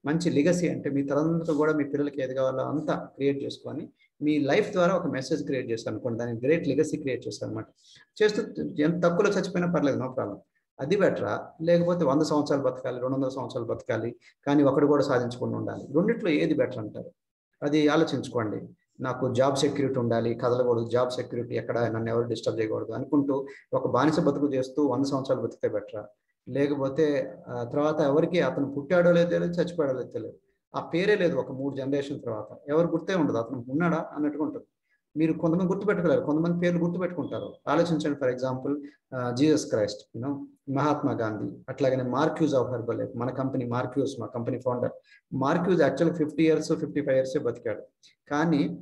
మంచి లిగసీ అంటే మీ తరంతో కూడా మీ పిల్లలకి ఏది కావాలో అంతా క్రియేట్ చేసుకొని మీ లైఫ్ ద్వారా ఒక మెసేజ్ క్రియేట్ చేస్తాను అనుకోండి దానికి గ్రేట్ లెగసీ క్రియేట్ చేస్తాను అనమాట చేస్తూ ఎంత తక్కువలో చచ్చిపోయినా పర్లేదు నో ప్రాబ్లం అది బెటరా? లేకపోతే వంద సంవత్సరాలు బతకాలి రెండు వందల సంవత్సరాలు బతకాలి కానీ ఒకటి కూడా సాధించకుండా ఉండాలి. రెండిట్లో ఏది బెటర్ అంటారు? అది ఆలోచించుకోండి. నాకు జాబ్ సెక్యూరిటీ ఉండాలి కదలకూడదు. జాబ్ సెక్యూరిటీ ఎక్కడ నన్ను ఎవరు డిస్టర్బ్ చేయకూడదు అనుకుంటూ ఒక బానిస బతుకు చేస్తూ వంద సంవత్సరాలు బతికితే బెటరా? లేకపోతే తర్వాత ఎవరికి అతను పుట్టాడో లేదో తెలియదు చచ్చిపోయాడో లేదో తెలియదు. ఆ పేరే లేదు ఒక మూడు జనరేషన్ తర్వాత. ఎవరు గుర్తే ఉండదు. అతను ఉన్నాడా అన్నట్టుగా ఉంటుంది. మీరు కొంతమంది గుర్తుపెట్టుకోలేరు. కొంతమంది పేర్లు గుర్తుపెట్టుకుంటారు. ఆలోచించండి for example Jesus Christ you know Mahatma Gandhi అట్లాగనే మార్క్యూజ్ ఆఫ్ హెర్బల్ లైఫ్ మన కంపెనీ మార్క్యూజ్ మా company founder. Mark Hughes actual fifty years fifty five years బతికాడు. కానీ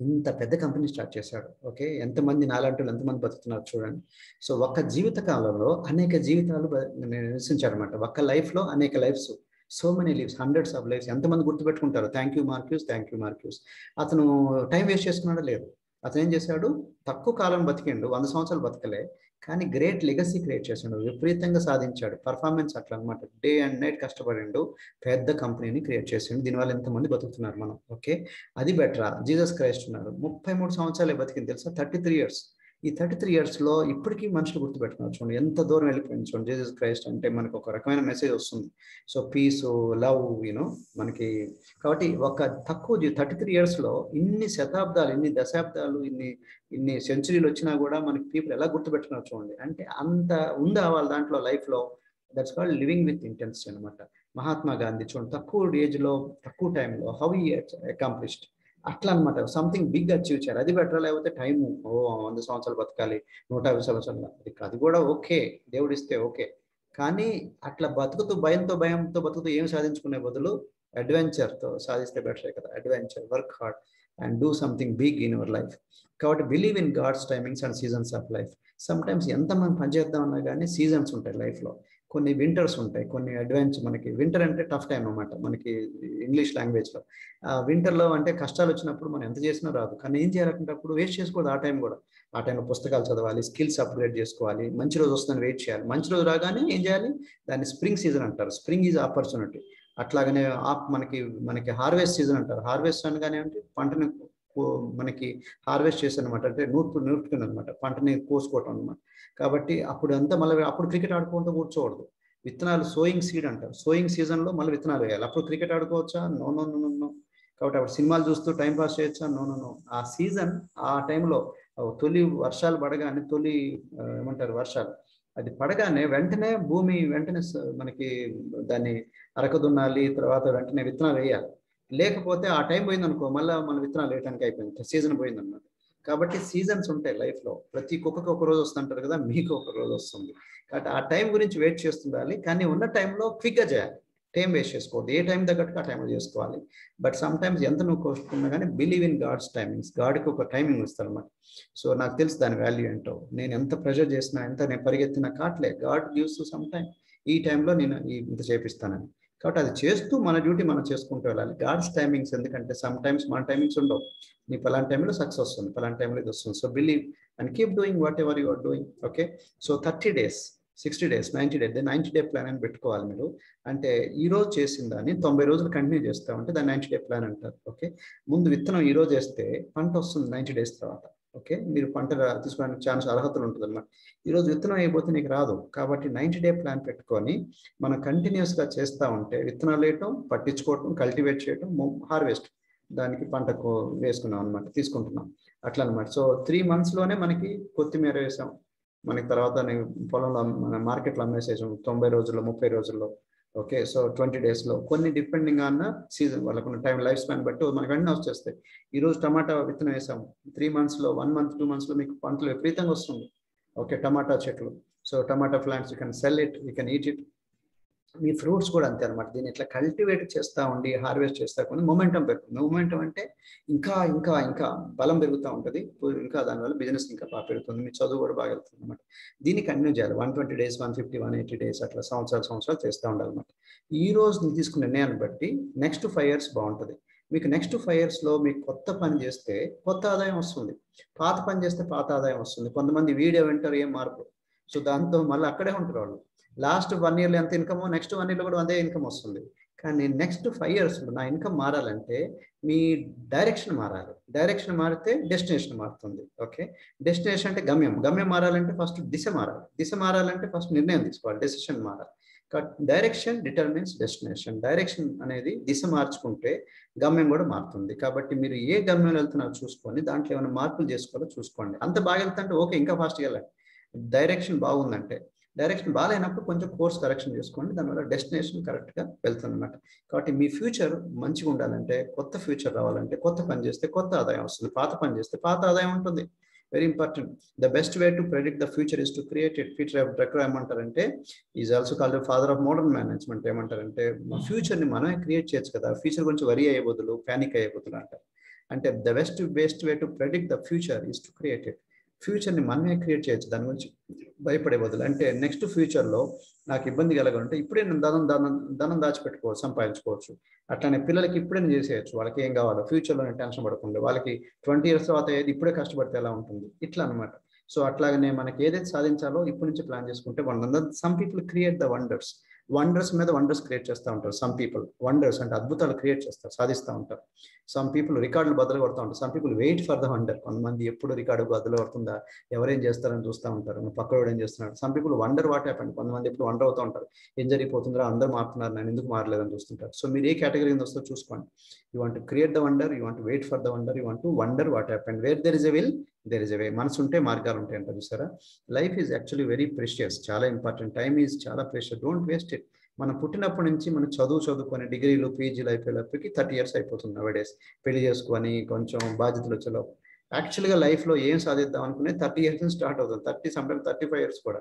ఇంత పెద్ద కంపెనీ స్టార్ట్ చేశాడు. ఓకే? ఎంతమంది నాలాంటి వాళ్ళు ఎంతమంది బతుకుతున్నారు చూడండి. సో ఒక్క జీవిత కాలంలో అనేక జీవితాలు నివసించాడు ఒక్క లైఫ్లో అనేక lifes. So many lives hundreds of lifes ఎంతమంది గుర్తుపెట్టుకుంటారు? Thank you Mark Hughes thank you Mark Hughes. అతను టైం వేస్ట్ చేసుకున్నాడా లేదు. అతను ఏం చేశాడు? తక్కువ కాలం బతికిండు వంద సంవత్సరాలు బతకలే. కానీ గ్రేట్ లెగసీ క్రియేట్ చేసిండు. విపరీతంగా సాధించాడు. పర్ఫార్మెన్స్ అట్లా అనమాట డే అండ్ నైట్ కష్టపడిండు. పెద్ద కంపెనీని క్రియేట్ చేసిండు. దీనివల్ల ఎంతమంది బతుకుతున్నారు మనం? ఓకే? అది బెటరా? జీసస్ క్రైస్ట్ ఉన్నారు. ముప్పై మూడు సంవత్సరాలు బతికింది తెలుసా? Thirty three years. ఈ థర్టీ త్రీ ఇయర్స్లో ఇప్పటికీ మనుషులు గుర్తుపెట్టుకున్నారు చూడండి. ఎంత దూరం వెళ్ళిపోయింది చూడండి. జీసస్ క్రైస్ట్ అంటే మనకు ఒక రకమైన మెసేజ్ వస్తుంది. సో పీస్ లవ్ యూనో మనకి కాబట్టి ఒక తక్కువ థర్టీ త్రీ ఇయర్స్లో ఇన్ని శతాబ్దాలు ఇన్ని దశాబ్దాలు ఇన్ని ఇన్ని సెంచురీలు వచ్చినా కూడా మనకి పీపుల్ ఎలా గుర్తుపెట్టుకున్నారు చూడండి. అంటే అంత ఉందా వాళ్ళ దాంట్లో లైఫ్లో that's called living with intensity అనమాట. మహాత్మా గాంధీ చూడండి. తక్కువ ఏజ్లో తక్కువ టైంలో హౌ ఈ అకాంప్లిష్డ్ అట్లా అనమాట సంథింగ్ బిగ్ అచీవ్ చేయాలి. అది బెటర్ లేకపోతే టైం ఓ వంద సంవత్సరాలు బతకాలి. నూట యాభై సంవత్సరాలు అది అది కూడా ఓకే. దేవుడు ఇస్తే ఓకే. కానీ అట్లా బతుకుతూ భయంతో భయంతో బతుకుతూ ఏం సాధించుకునే బదులు అడ్వెంచర్తో సాధిస్తే బెటరే కదా. Adventure work hard and do something big in your life కాబట్టి believe in God's timings and seasons of life sometimes ఎంత మనం పనిచేద్దామన్నా కానీ సీజన్స్ ఉంటాయి లైఫ్లో. కొన్ని వింటర్స్ ఉంటాయి. కొన్ని అడ్వాన్స్ మనకి వింటర్ అంటే టఫ్ టైం అనమాట మనకి ఇంగ్లీష్ లాంగ్వేజ్లో ఆ వింటర్లో అంటే కష్టాలు వచ్చినప్పుడు మనం ఎంత చేసినా రాదు. కానీ ఏం చేయాలంటప్పుడు వేస్ట్ చేసుకోవద్దు ఆ టైం కూడా. ఆ టైంలో పుస్తకాలు చదవాలి స్కిల్స్ అప్గ్రేడ్ చేసుకోవాలి మంచి రోజు వస్తుందని వెయిట్ చేయాలి. మంచి రోజు రాగానే ఏం చేయాలి? దాన్ని స్ప్రింగ్ సీజన్ అంటారు. స్ప్రింగ్ ఈజ్ ఆపర్చునిటీ అట్లాగనే మనకి మనకి హార్వెస్ట్ సీజన్ అంటారు. హార్వెస్ట్ అనగానే అంటే పంటను మనకి హార్వెస్ట్ చేశానమాట అంటే నూర్పు నూర్పుకుని అనమాట పంటని కోసుకోవటం అనమాట కాబట్టి అప్పుడు అంతా మళ్ళీ అప్పుడు క్రికెట్ ఆడుకుంటూ కూర్చోకూడదు. విత్తనాలు సోయింగ్ సీడ్ అంటారు. సోయింగ్ సీజన్లో మళ్ళీ విత్తనాలు వేయాలి. అప్పుడు క్రికెట్ ఆడుకోవచ్చా? నో నో నో నో కాబట్టి అప్పుడు సినిమాలు చూస్తూ టైం పాస్ చేయొచ్చా? No no no. ఆ సీజన్ ఆ టైంలో తొలి వర్షాలు పడగానే తొలి ఏమంటారు వర్షాలు. అది పడగానే వెంటనే భూమి వెంటనే మనకి దాన్ని అరకదున్నాలి తర్వాత వెంటనే విత్తనాలు వేయాలి. లేకపోతే ఆ టైం పోయిందనుకో మళ్ళీ మన విత్తనాలు వేయడానికి అయిపోయింది సీజన్ పోయిందన్నమాట. కాబట్టి సీజన్స్ ఉంటాయి లైఫ్లో. ప్రతి కుక్కకి ఒక రోజు వస్తుంటారు కదా మీకు ఒక రోజు వస్తుంది. కాబట్టి ఆ టైం గురించి వెయిట్ చేస్తుండాలి కానీ ఉన్న టైంలో క్విక్గా చేయాలి. టైం వేస్ట్ చేసుకోవద్దు. ఏ టైం తగ్గట్టుగా ఆ టైంలో చేసుకోవాలి. బట్ సమ్ టైమ్స్ ఎంత నువ్వు కోసుకున్నా కానీ బిలీవ్ ఇన్ గాడ్స్ టైమింగ్స్. గాడ్కి ఒక టైమింగ్ ఇస్తారు అన్నమాట సో నాకు తెలుసు దాని వాల్యూ ఏంటో. నేను ఎంత ప్రెషర్ చేసినా ఎంత నేను పరిగెత్తినా కాట్లే. గాడ్ గివ్స్ సమ్ టైం ఈ టైంలో నేను ఇంత చేపిస్తానని. కాబట్టి అది చేస్తూ మన డ్యూటీ మనం చేసుకుంటూ వెళ్ళాలి. గాడ్స్ టైమింగ్స్ ఎందుకంటే సమ్ టైమ్స్ మన టైమింగ్స్ ఉండవు. నీ పలాంటి టైంలో సక్సెస్ వస్తుంది. పలాంటి టైంలో ఇది వస్తుంది. So believe and keep doing whatever you are doing okay so thirty days sixty days ninety days ninety day plan అని పెట్టుకోవాలి మీరు. అంటే ఈ రోజు చేసిన దాన్ని తొంభై రోజులు కంటిన్యూ చేస్తామంటే దాన్ని నైంటీ డే ప్లాన్ అంటారు ఓకే ముందు విత్తనం ఈ రోజు వేస్తే పంట వస్తుంది నైంటీ డేస్ తర్వాత. ఓకే? మీరు పంట తీసుకోవడానికి ఛాన్స్ అర్హతలు ఉంటుంది అనమాట ఈరోజు విత్తనం అయిపోతే నీకు రాదు. కాబట్టి నైంటీ డే ప్లాన్ పెట్టుకొని మనం కంటిన్యూస్గా చేస్తూ ఉంటే విత్తనాలు వేయటం పట్టించుకోవటం కల్టివేట్ చేయటం హార్వెస్ట్ దానికి పంటకు వేసుకున్నాం అనమాట తీసుకుంటున్నాం. అట్లా అనమాట సో త్రీ మంత్స్లోనే మనకి కొత్తిమీర వేసాం. మనకి తర్వాత పొలంలో మన మార్కెట్లో అమ్మేసేసాం. తొంభై రోజుల్లో ముప్పై రోజుల్లో. ఓకే సో ట్వంటీ డేస్లో కొన్ని డిపెండింగ్ ఆన్ సీజన్ వాళ్ళకున్న టైం లైఫ్ స్పాన్ బట్టి మనకు వెంటనే వచ్చేస్తాయి ఈరోజు టమాటా విత్తనం వేసాము. త్రీ మంత్స్లో వన్ మంత్ టూ మంత్స్లో మీకు పంటలు విపరీతంగా వస్తుంది. ఓకే టమాటా చెట్లు. So tomato plants you can sell it you can eat it me fruits కూడా అంతే అనమాట దీన్ని ఇట్లా కల్టివేట్ చేస్తూ ఉండి హార్వెస్ట్ చేస్తా కొన్ని మొమెంటం పెరుగుతుంది. మొమెంటం అంటే ఇంకా ఇంకా ఇంకా బలం పెరుగుతూ ఉంటుంది. ఇంకా దానివల్ల బిజినెస్ ఇంకా బాగా పెరుగుతుంది. మీ చదువు కూడా బాగా వెళ్తుంది అనమాట దీన్ని కంటిన్యూ చేయాలి. One twenty days one fifty one eighty days అట్లా సంవత్సరాలు సంవత్సరాలు చేస్తూ ఉండాలన్నమాట ఈ రోజు నేను తీసుకున్న నిర్ణయాన్ని బట్టి నెక్స్ట్ ఫైవ్ ఇయర్స్ బాగుంటుంది. మీకు నెక్స్ట్ ఫైవ్ ఇయర్స్లో మీకు కొత్త పని చేస్తే కొత్త ఆదాయం వస్తుంది. పాత పని చేస్తే పాత ఆదాయం వస్తుంది. కొంతమంది వీడియో వింటారు ఏం మార్పు? సో దాంతో మళ్ళీ అక్కడే ఉంటారు వాళ్ళు. లాస్ట్ వన్ ఇయర్లో ఎంత ఇన్కమ్ నెక్స్ట్ వన్ ఇయర్లో కూడా అదే ఇన్కమ్ వస్తుంది. కానీ నెక్స్ట్ ఫైవ్ ఇయర్స్ నా ఇన్కమ్ మారాలంటే మీ డైరెక్షన్ మారాలి. డైరెక్షన్ మారితే డెస్టినేషన్ మారుతుంది. ఓకే? డెస్టినేషన్ అంటే గమ్యం. గమ్యం మారాలంటే ఫస్ట్ దిశ మారాలి. దిశ మారాలంటే ఫస్ట్ నిర్ణయం తీసుకోవాలి. డెసిషన్ మారాలి. Direction determines destination. డైరెక్షన్ అనేది దిశ మార్చుకుంటే గమ్యం కూడా మారుతుంది. కాబట్టి మీరు ఏ గమ్యంలో వెళ్తున్నారో చూసుకొని దాంట్లో ఏమైనా మార్పులు చేసుకోవాలో చూసుకోండి. అంత బాగా వెళ్తుంటే ఓకే ఇంకా ఫాస్ట్గా వెళ్ళండి. డైరెక్షన్ బాగుందంటే డైరెక్షన్ బాగాలేనప్పుడు కొంచెం కోర్స్ కరెక్షన్ చేసుకోండి. దానివల్ల డెస్టినేషన్ కరెక్ట్గా వెళ్తుందన్నమాట. కాబట్టి మీ ఫ్యూచర్ మంచిగా ఉండాలంటే కొత్త ఫ్యూచర్ రావాలంటే కొత్త పని చేస్తే కొత్త ఆదాయం వస్తుంది. పాత పని చేస్తే పాత ఆదాయం ఉంటుంది. Very important the best way to predict the future is to create it future Drucker ఏమంటారంటే is also called father of modern management ఏమంటారంటే మా ఫ్యూచర్ని మనమే క్రియేట్ చేయొచ్చు కదా. ఫ్యూచర్ గురించి వరీ అయ్యే బదులు ప్యానిక్ అయ్యే బదులు అంటారు. అంటే the best best way to predict the future is to create it ఫ్యూచర్ని మనమే క్రియేట్ చేయొచ్చు. దాని గురించి భయపడే బదులు. అంటే నెక్స్ట్ ఫ్యూచర్లో నాకు ఇబ్బంది కలగాలంటే ఇప్పుడే నేను ధనం ధనం ధనం దాచిపెట్టుకోవచ్చు సంపాదించుకోవచ్చు. అట్లానే పిల్లలకి ఇప్పుడే చేసేయచ్చు. వాళ్ళకి ఏం కావాలో ఫ్యూచర్లో టెన్షన్ పడకుండా వాళ్ళకి ట్వంటీ ఇయర్స్ తర్వాత ఏది ఇప్పుడే కష్టపడితే ఎలా ఉంటుంది. ఇట్లా అనమాట సో అట్లాగనే మనకి ఏదైతే సాధించాలో ఇప్పటి నుంచి ప్లాన్ చేసుకుంటే one some people create the wonders. Wonders మీద వండర్స్ క్రియేట్ చేస్తూ ఉంటారు. సమ్ పీపుల్ వండర్స్ అంటే అద్భుతాలు క్రియేట్ చేస్తారు సాధిస్తూ ఉంటారు. సమ్ పీపుల్ రికార్డులు బదులు కొడుతూ ఉంటారు. Some people wait for the wonder కొంతమంది ఎప్పుడు రికార్డు బదులు పడుతుందా ఎవరేం చేస్తారని చూస్తూ ఉంటారు. పక్కవాడు ఏం చేస్తున్నాడు? Some people wonder what happened కొంతమంది ఎప్పుడు వండర్ అవుతూ ఉంటారు. ఏం జరిగిపోతుందో అందరూ మారుతున్నారు. నేను ఎందుకు మారలేదని చూస్తుంటారు. సో మీరు ఏ కేటగిరీ కింద వస్తుందో చూసుకోండి. You want create the wonder you want wait for the wonder you want wonder what happened where there is a will there is a way మనసు ఉంటే మార్గాలు ఉంటాయి అంట చూసారా? Life is actually very precious చాలా ఇంపార్టెంట్ టైం ఈజ్ చాలా precious don't waste it మనం పుట్టినప్పటి నుంచి మనం చదువు చదువుకొని డిగ్రీలు పీజీలు అయిపోయేటప్పటికి థర్టీ ఇయర్స్ అయిపోతుంది నవడేస్ పెళ్ళి చేసుకొని కొంచెం బాధ్యతలు వచ్చేలో. యాక్చువల్గా లైఫ్లో ఏం సాధిద్దాం అనుకునే థర్టీ ఇయర్స్ నుంచి స్టార్ట్ అవుతుంది thirty sometime thirty five years కూడా.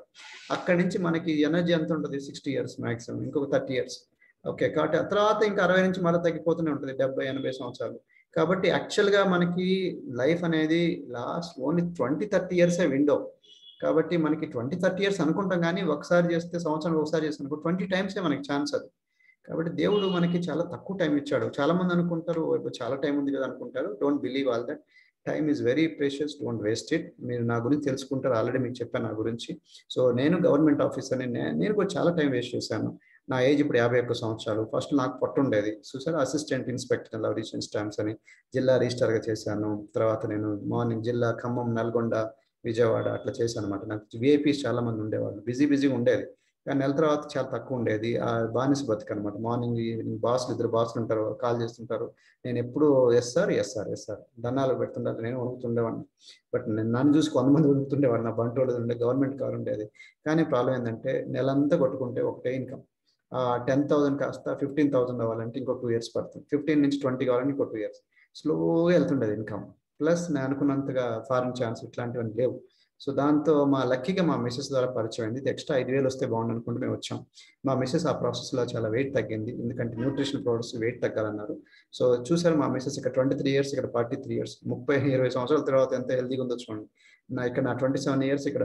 అక్కడి నుంచి మనకి ఎనర్జీ ఎంత ఉంటుంది? సిక్స్టీ ఇయర్స్ మాక్సిమం ఇంకొక థర్టీ ఇయర్స్ ఓకే కాబట్టి ఆ తర్వాత ఇంకా అరవై నుంచి మళ్ళీ తగ్గిపోతూనే ఉంటుంది. డెబ్బై ఎనభై సంవత్సరాలు. కాబట్టి యాక్చువల్గా మనకి లైఫ్ అనేది లాస్ట్ ఓన్లీ ట్వంటీ థర్టీ ఇయర్సే విండో కాబట్టి మనకి ట్వంటీ థర్టీ ఇయర్స్ అనుకుంటాం కానీ ఒకసారి చేస్తే సంవత్సరం ఒకసారి చేస్తే. అనుకో ట్వంటీ టైమ్సే మనకి ఛాన్స్ అది. కాబట్టి దేవుడు మనకి చాలా తక్కువ టైం ఇచ్చాడు. చాలా మంది అనుకుంటారు చాలా టైం ఉంది కదా అనుకుంటారు. Don't believe all that time is very precious don't waste it మీరు నా గురించి తెలుసుకుంటారు. ఆల్రెడీ మీకు చెప్పాను నా గురించి. సో నేను గవర్నమెంట్ ఆఫీసర్ని నేను కూడా చాలా టైం వేస్ట్ చేశాను. నా ఏజ్ ఇప్పుడు యాభై ఒక్క సంవత్సరాలు. ఫస్ట్ నాకు పట్టు ఉండేది. చూసారు? Assistant inspector love distance stamps అని జిల్లా రిజిస్టర్గా చేశాను. తర్వాత నేను మార్నింగ్ జిల్లా ఖమ్మం నల్గొండ విజయవాడ అట్లా చేశాను అనమాట నాకు విఐపీస్ చాలా మంది ఉండేవాళ్ళు. బిజీ బిజీగా ఉండేది. కానీ నెల తర్వాత చాలా తక్కువ ఉండేది. ఆ బానిస బతుకు అనమాట మార్నింగ్ ఈవినింగ్ బాస్లు ఇద్దరు బాస్లు ఉంటారు. కాల్ చేస్తుంటారు. నేను ఎప్పుడు yes sir yes sir yes sir దండాలు పెడుతుంటారు నేను వణుకుతుండేవాడిని. బట్ నేను నన్ను చూసి కొంతమంది వణుకుతుండేవాడు నా బంటోళ్ళు ఉండే గవర్నమెంట్ కార్ ఉండేది. కానీ ప్రాబ్లం ఏంటంటే నెలంతా కొట్టుకుంటే ఒకటే ఇన్కమ్. టెన్ థౌసండ్ కాస్త ఫిఫ్టీన్ థౌసండ్ అవ్వాలంటే ఇంకో టూ ఇయర్స్ పడుతుంది. ఫిఫ్టీన్ నుంచి ట్వంటీ కావాలంటే ఇంకో టూ ఇయర్స్ స్లోగా వెళ్తుండేది ఇన్కమ్ ప్లస్ నేను అనుకున్నంతగా ఫారెన్ ఛాన్స్ ఇట్లాంటివన్నీ లేవు. సో దాంతో మా లక్కీగా మా మిస్సెస్ ద్వారా పరిచయం అయింది. ఇది ఎక్స్ట్రా ఐదు వేలు వస్తే బాగుండు అనుకుంటూ మేము వచ్చాం. మా మిస్సెస్ ఆ ప్రాసెస్లో చాలా వెయిట్ తగ్గింది. ఎందుకంటే న్యూట్రిషన్ ప్రోడక్ట్స్ వెయిట్ తగ్గాలన్నారు. సో చూసారు మా మిస్సెస్ ఇక్కడ ట్వంటీ త్రీ ఇయర్స్ ఇక్కడ ఫార్టీ త్రీ ఇయర్స్ ముప్పై ఇరవై సంవత్సరాల తర్వాత ఎంత హెల్తీగా ఉందో చూడండి. నా ఇక్కడ నా ట్వంటీ సెవెన్ ఇయర్స్ ఇక్కడ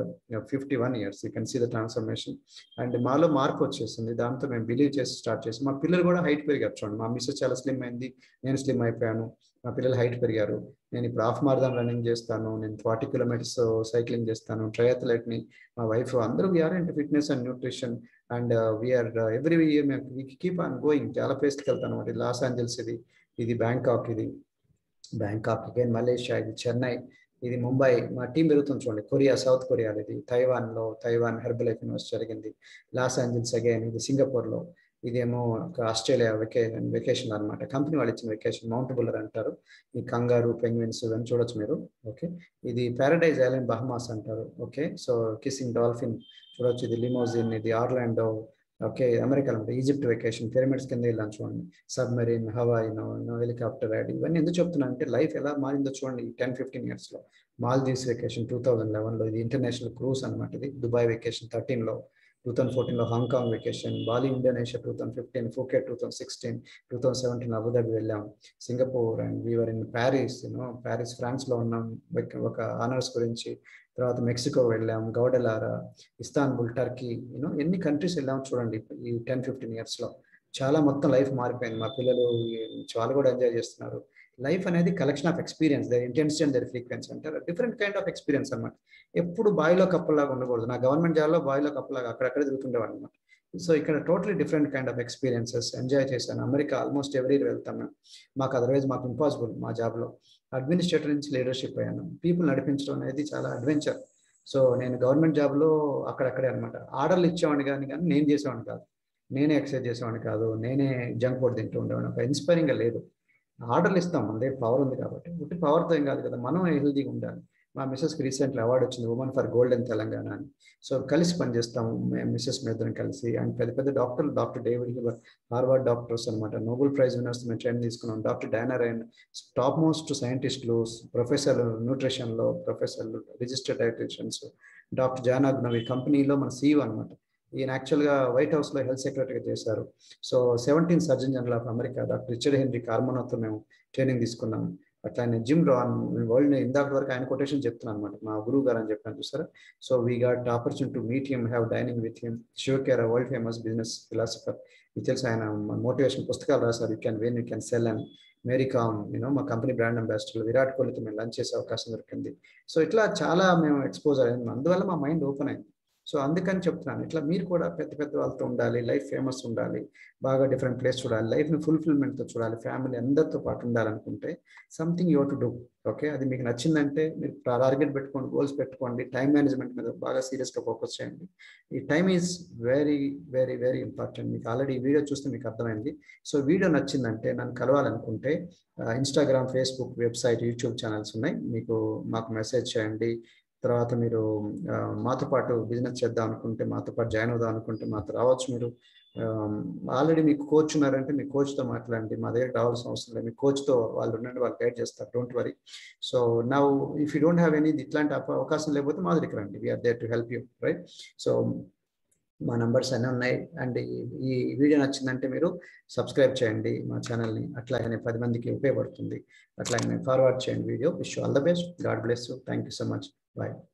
fifty one years you can see the transformation and మాలో మార్పు వచ్చేసింది. దాంతో మేము బిలీవ్ చేసి స్టార్ట్ చేసి మా పిల్లలు కూడా హైట్ పెరిగారు చూడండి. మా మిస్సెస్ చాలా స్లిమ్ అయింది నేను స్లిమ్ అయిపోయాను. మా పిల్లలు హైట్ పెరిగారు. నేను ఇప్పుడు హాఫ్ మారథాన్ రన్నింగ్ చేస్తాను నేను ఫార్టీ కిలోమీటర్స్ సైక్లింగ్ చేస్తాను ట్రయాథ్లెట్ని మా వైఫ్ అందరూ we are into fitness and nutrition and we are every year మేము కీప్ ఆన్ గోయింగ్ చాలా ప్లేస్కి వెళ్తాను అనమాట లాస్ ఏంజల్స్ ఇది ఇది బ్యాంకాక్ ఇది. బ్యాంకాక్ అగైన్ మలేషియా ఇది చెన్నై. ఇది ముంబై మా టీం పెరుగుతుంది చూడండి. కొరియా సౌత్ కొరియా ఇది తైవాన్లో తైవాన్ హెర్బల్ లైఫ్ యూనివర్సిటీ జరిగింది. లాస్ ఏంజల్స్ అగైన్ ఇది సింగపూర్లో. ఇదేమో ఒక ఆస్ట్రేలియా వెకేషన్ వెకేషన్ అనమాట కంపెనీ వాళ్ళు ఇచ్చిన వెకేషన్ మౌంట్ బుల్లర్ అంటారు. ఈ కంగారు పెంగ్విన్స్ ఇవన్నీ చూడొచ్చు మీరు. ఓకే. ఇది పారడైజ్ ఐలాండ్ బహమాస్ అంటారు. ఓకే. సో కిసింగ్ డాల్ఫిన్ చూడొచ్చు. ఇది లిమోజిన్ ఇది ఆర్లాండో ఓకే అమెరికాలో ఉంటాయి. ఈజిప్ట్ వెకేషన్ పిరమిడ్స్ కింద వెళ్ళాను చూడండి. Submarine Hawaii no helicopter ride ఇవన్నీ ఎందుకు చెప్తున్నాను అంటే లైఫ్ ఎలా మారిందో చూడండి టెన్ ఫిఫ్టీన్ ఇయర్స్లో మాల్దీవ్స్ వెకేషన్ టూ థౌజండ్ లెవెన్లో ఇది ఇంటర్నేషనల్ క్రూజ్ అనమాట ఇది. దుబాయ్ వెకేషన్ థర్టీన్లో టూ థౌసండ్ ఫోర్టీన్లో Hong Kong vacation Bali Indonesia two thousand fifteen Phuket two thousand sixteen two thousand seventeen Abu Dhabi వెళ్ళాం Singapore and we were in Paris you know Paris ఫ్రాన్స్లో ఉన్నాం. ఒక honours గురించి. తర్వాత Mexico వెళ్ళాం Guadalajara Istanbul Turkey you know ఎన్ని countries వెళ్ళాం చూడండి ఈ టెన్ ఫిఫ్టీన్ ఇయర్స్లో చాలా మొత్తం లైఫ్ మారిపోయింది. మా పిల్లలు చాలా కూడా ఎంజాయ్ చేస్తున్నారు. లైఫ్ అనేది collection of experience the intensity and the frequency అంటారు. డిఫరెంట్ కైండ్ ఆఫ్ ఎక్స్పీరియన్స్ అనమాట ఎప్పుడు బాయిలో కప్పలాగా ఉండకూడదు. నా గవర్నమెంట్ జాబ్లో బాయిలో కప్పలాగా అక్కడక్కడ తిరుగుతుండేవాడు అనమాట సో ఇక్కడ totally different kind of experiences enjoy చేశాను. అమెరికా ఆల్మోస్ట్ ఎవ్రీ ఇయర్ వెళ్తాను. మాకు అదర్వైజ్ మాకు ఇంపాసిబుల్ మా జాబ్లో. అడ్మినిస్ట్రేటర్ నుంచి లీడర్షిప్ అయ్యాను. పీపుల్ నడిపించడం అనేది చాలా అడ్వెంచర్ సో నేను గవర్నమెంట్ జాబ్లో అక్కడక్కడే అనమాట ఆర్డర్లు ఇచ్చేవాడిని కానీ కానీ నేను చేసేవాడిని కాదు. నేనే ఎక్సర్సైజ్ చేసేవాడిని కాదు. నేనే జంక్ ఫుడ్ తింటూ ఉండేవాడిని. ఒక ఇన్స్పైరింగ్గా లేదు. ఆర్డర్లు ఇస్తాం. మన దగ్గర పవర్ ఉంది కాబట్టి. ఉట్టి పవర్తో ఏం కాదు కదా మనం హెల్తీగా ఉండాలి. మా మిస్సెస్కి రీసెంట్లీ అవార్డు వచ్చింది ఉమెన్ ఫర్ గోల్డెన్ తెలంగాణ అని. సో కలిసి పనిచేస్తాము మిస్సెస్ ఇద్దరం కలిసి. అండ్ పెద్ద పెద్ద డాక్టర్లు doctor David Heber Harvard doctors అనమాట నోబెల్ ప్రైజ్ విన్నర్స్ మేము ట్రైన్ తీసుకున్నాం. Doctor Diener and top most సైంటిస్టులు ప్రొఫెసర్ న్యూట్రిషన్లో ప్రొఫెసర్లు రిజిస్టర్డ్ డైటిషియన్స్ డాక్టర్ జానాగ్నవి కంపెనీలో మన సీఈఓ అనమాట ఈయన యాక్చువల్గా వైట్ హౌస్లో హెల్త్ సెక్రటరీగా చేశారు. So seventeen surgeon general of America doctor Richard Henry కార్మోనాతో మేము ట్రైనింగ్ తీసుకున్నాము. అట్లా ఆయన జిమ్ రాన్ వరల్డ్ ఇందాక వరకు ఆయన కొటేషన్ చెప్తున్నాను అనమాట మా గురువు గారు అని చెప్పాను చూసారా? So we got opportunity to meet him have dining with him Shiv Khera world famous business philosopher మీకు తెలుసు ఆయన మోటివేషన్ పుస్తకాలు రాశారు. You can win you can sell and Mary Kom you know మా కంపెనీ బ్రాండ్ అంబాసిడర్ విరాట్ కోహ్లీతో మేము lunch చేసే అవకాశం దొరికింది. సో ఇట్లా చాలా మేము ఎక్స్పోజ్ అయ్యాము అందువల్ల మా మైండ్ ఓపెన్ అయింది. సో అందుకని చెప్తున్నాను. ఇట్లా మీరు కూడా పెద్ద పెద్ద వాళ్ళతో ఉండాలి లైఫ్ ఫేమస్ ఉండాలి బాగా డిఫరెంట్ ప్లేస్ చూడాలి లైఫ్ని ఫుల్ఫిల్మెంట్తో చూడాలి ఫ్యామిలీ అందరితో పాటు ఉండాలనుకుంటే something you to do okay? అది మీకు నచ్చిందంటే మీరు టార్గెట్ పెట్టుకోండి గోల్స్ పెట్టుకోండి టైం మేనేజ్మెంట్ మీద బాగా సీరియస్గా ఫోకస్ చేయండి. ఈ time is very very very important. మీకు ఆల్రెడీ ఈ వీడియో చూస్తే మీకు అర్థమైంది. సో వీడియో నచ్చిందంటే నన్ను కలవాలనుకుంటే Instagram Facebook website YouTube channels ఉన్నాయి. మీకు మాకు మెసేజ్ చేయండి తర్వాత మీరు మాతో పాటు బిజినెస్ చేద్దాం అనుకుంటే మాతో పాటు జాయిన్ అవుదాం అనుకుంటే మాతో రావచ్చు మీరు. ఆల్రెడీ మీకు కోచ్ ఉన్నారంటే మీ కోచ్తో మాట్లాడండి. మా దగ్గర రావాల్సిన అవసరం లేదు. మీ కోచ్తో వాళ్ళు ఉండండి వాళ్ళు గైడ్ చేస్తారు. Don't worry. సో నా if you don't have any ఇట్లాంటి అవకాశం లేకపోతే మా దగ్గరికి రండి. We are there to help you right? So మా నంబర్స్ అన్నీ ఉన్నాయి. అండ్ ఈ వీడియో నచ్చిందంటే మీరు సబ్స్క్రైబ్ చేయండి. మా ఛానల్ని అట్లాగనే పది మందికి ఉపయోగపడుతుంది. అట్లాగనే ఫార్వర్డ్ చేయండి video. Wish all the best. God bless thank you so much. Right.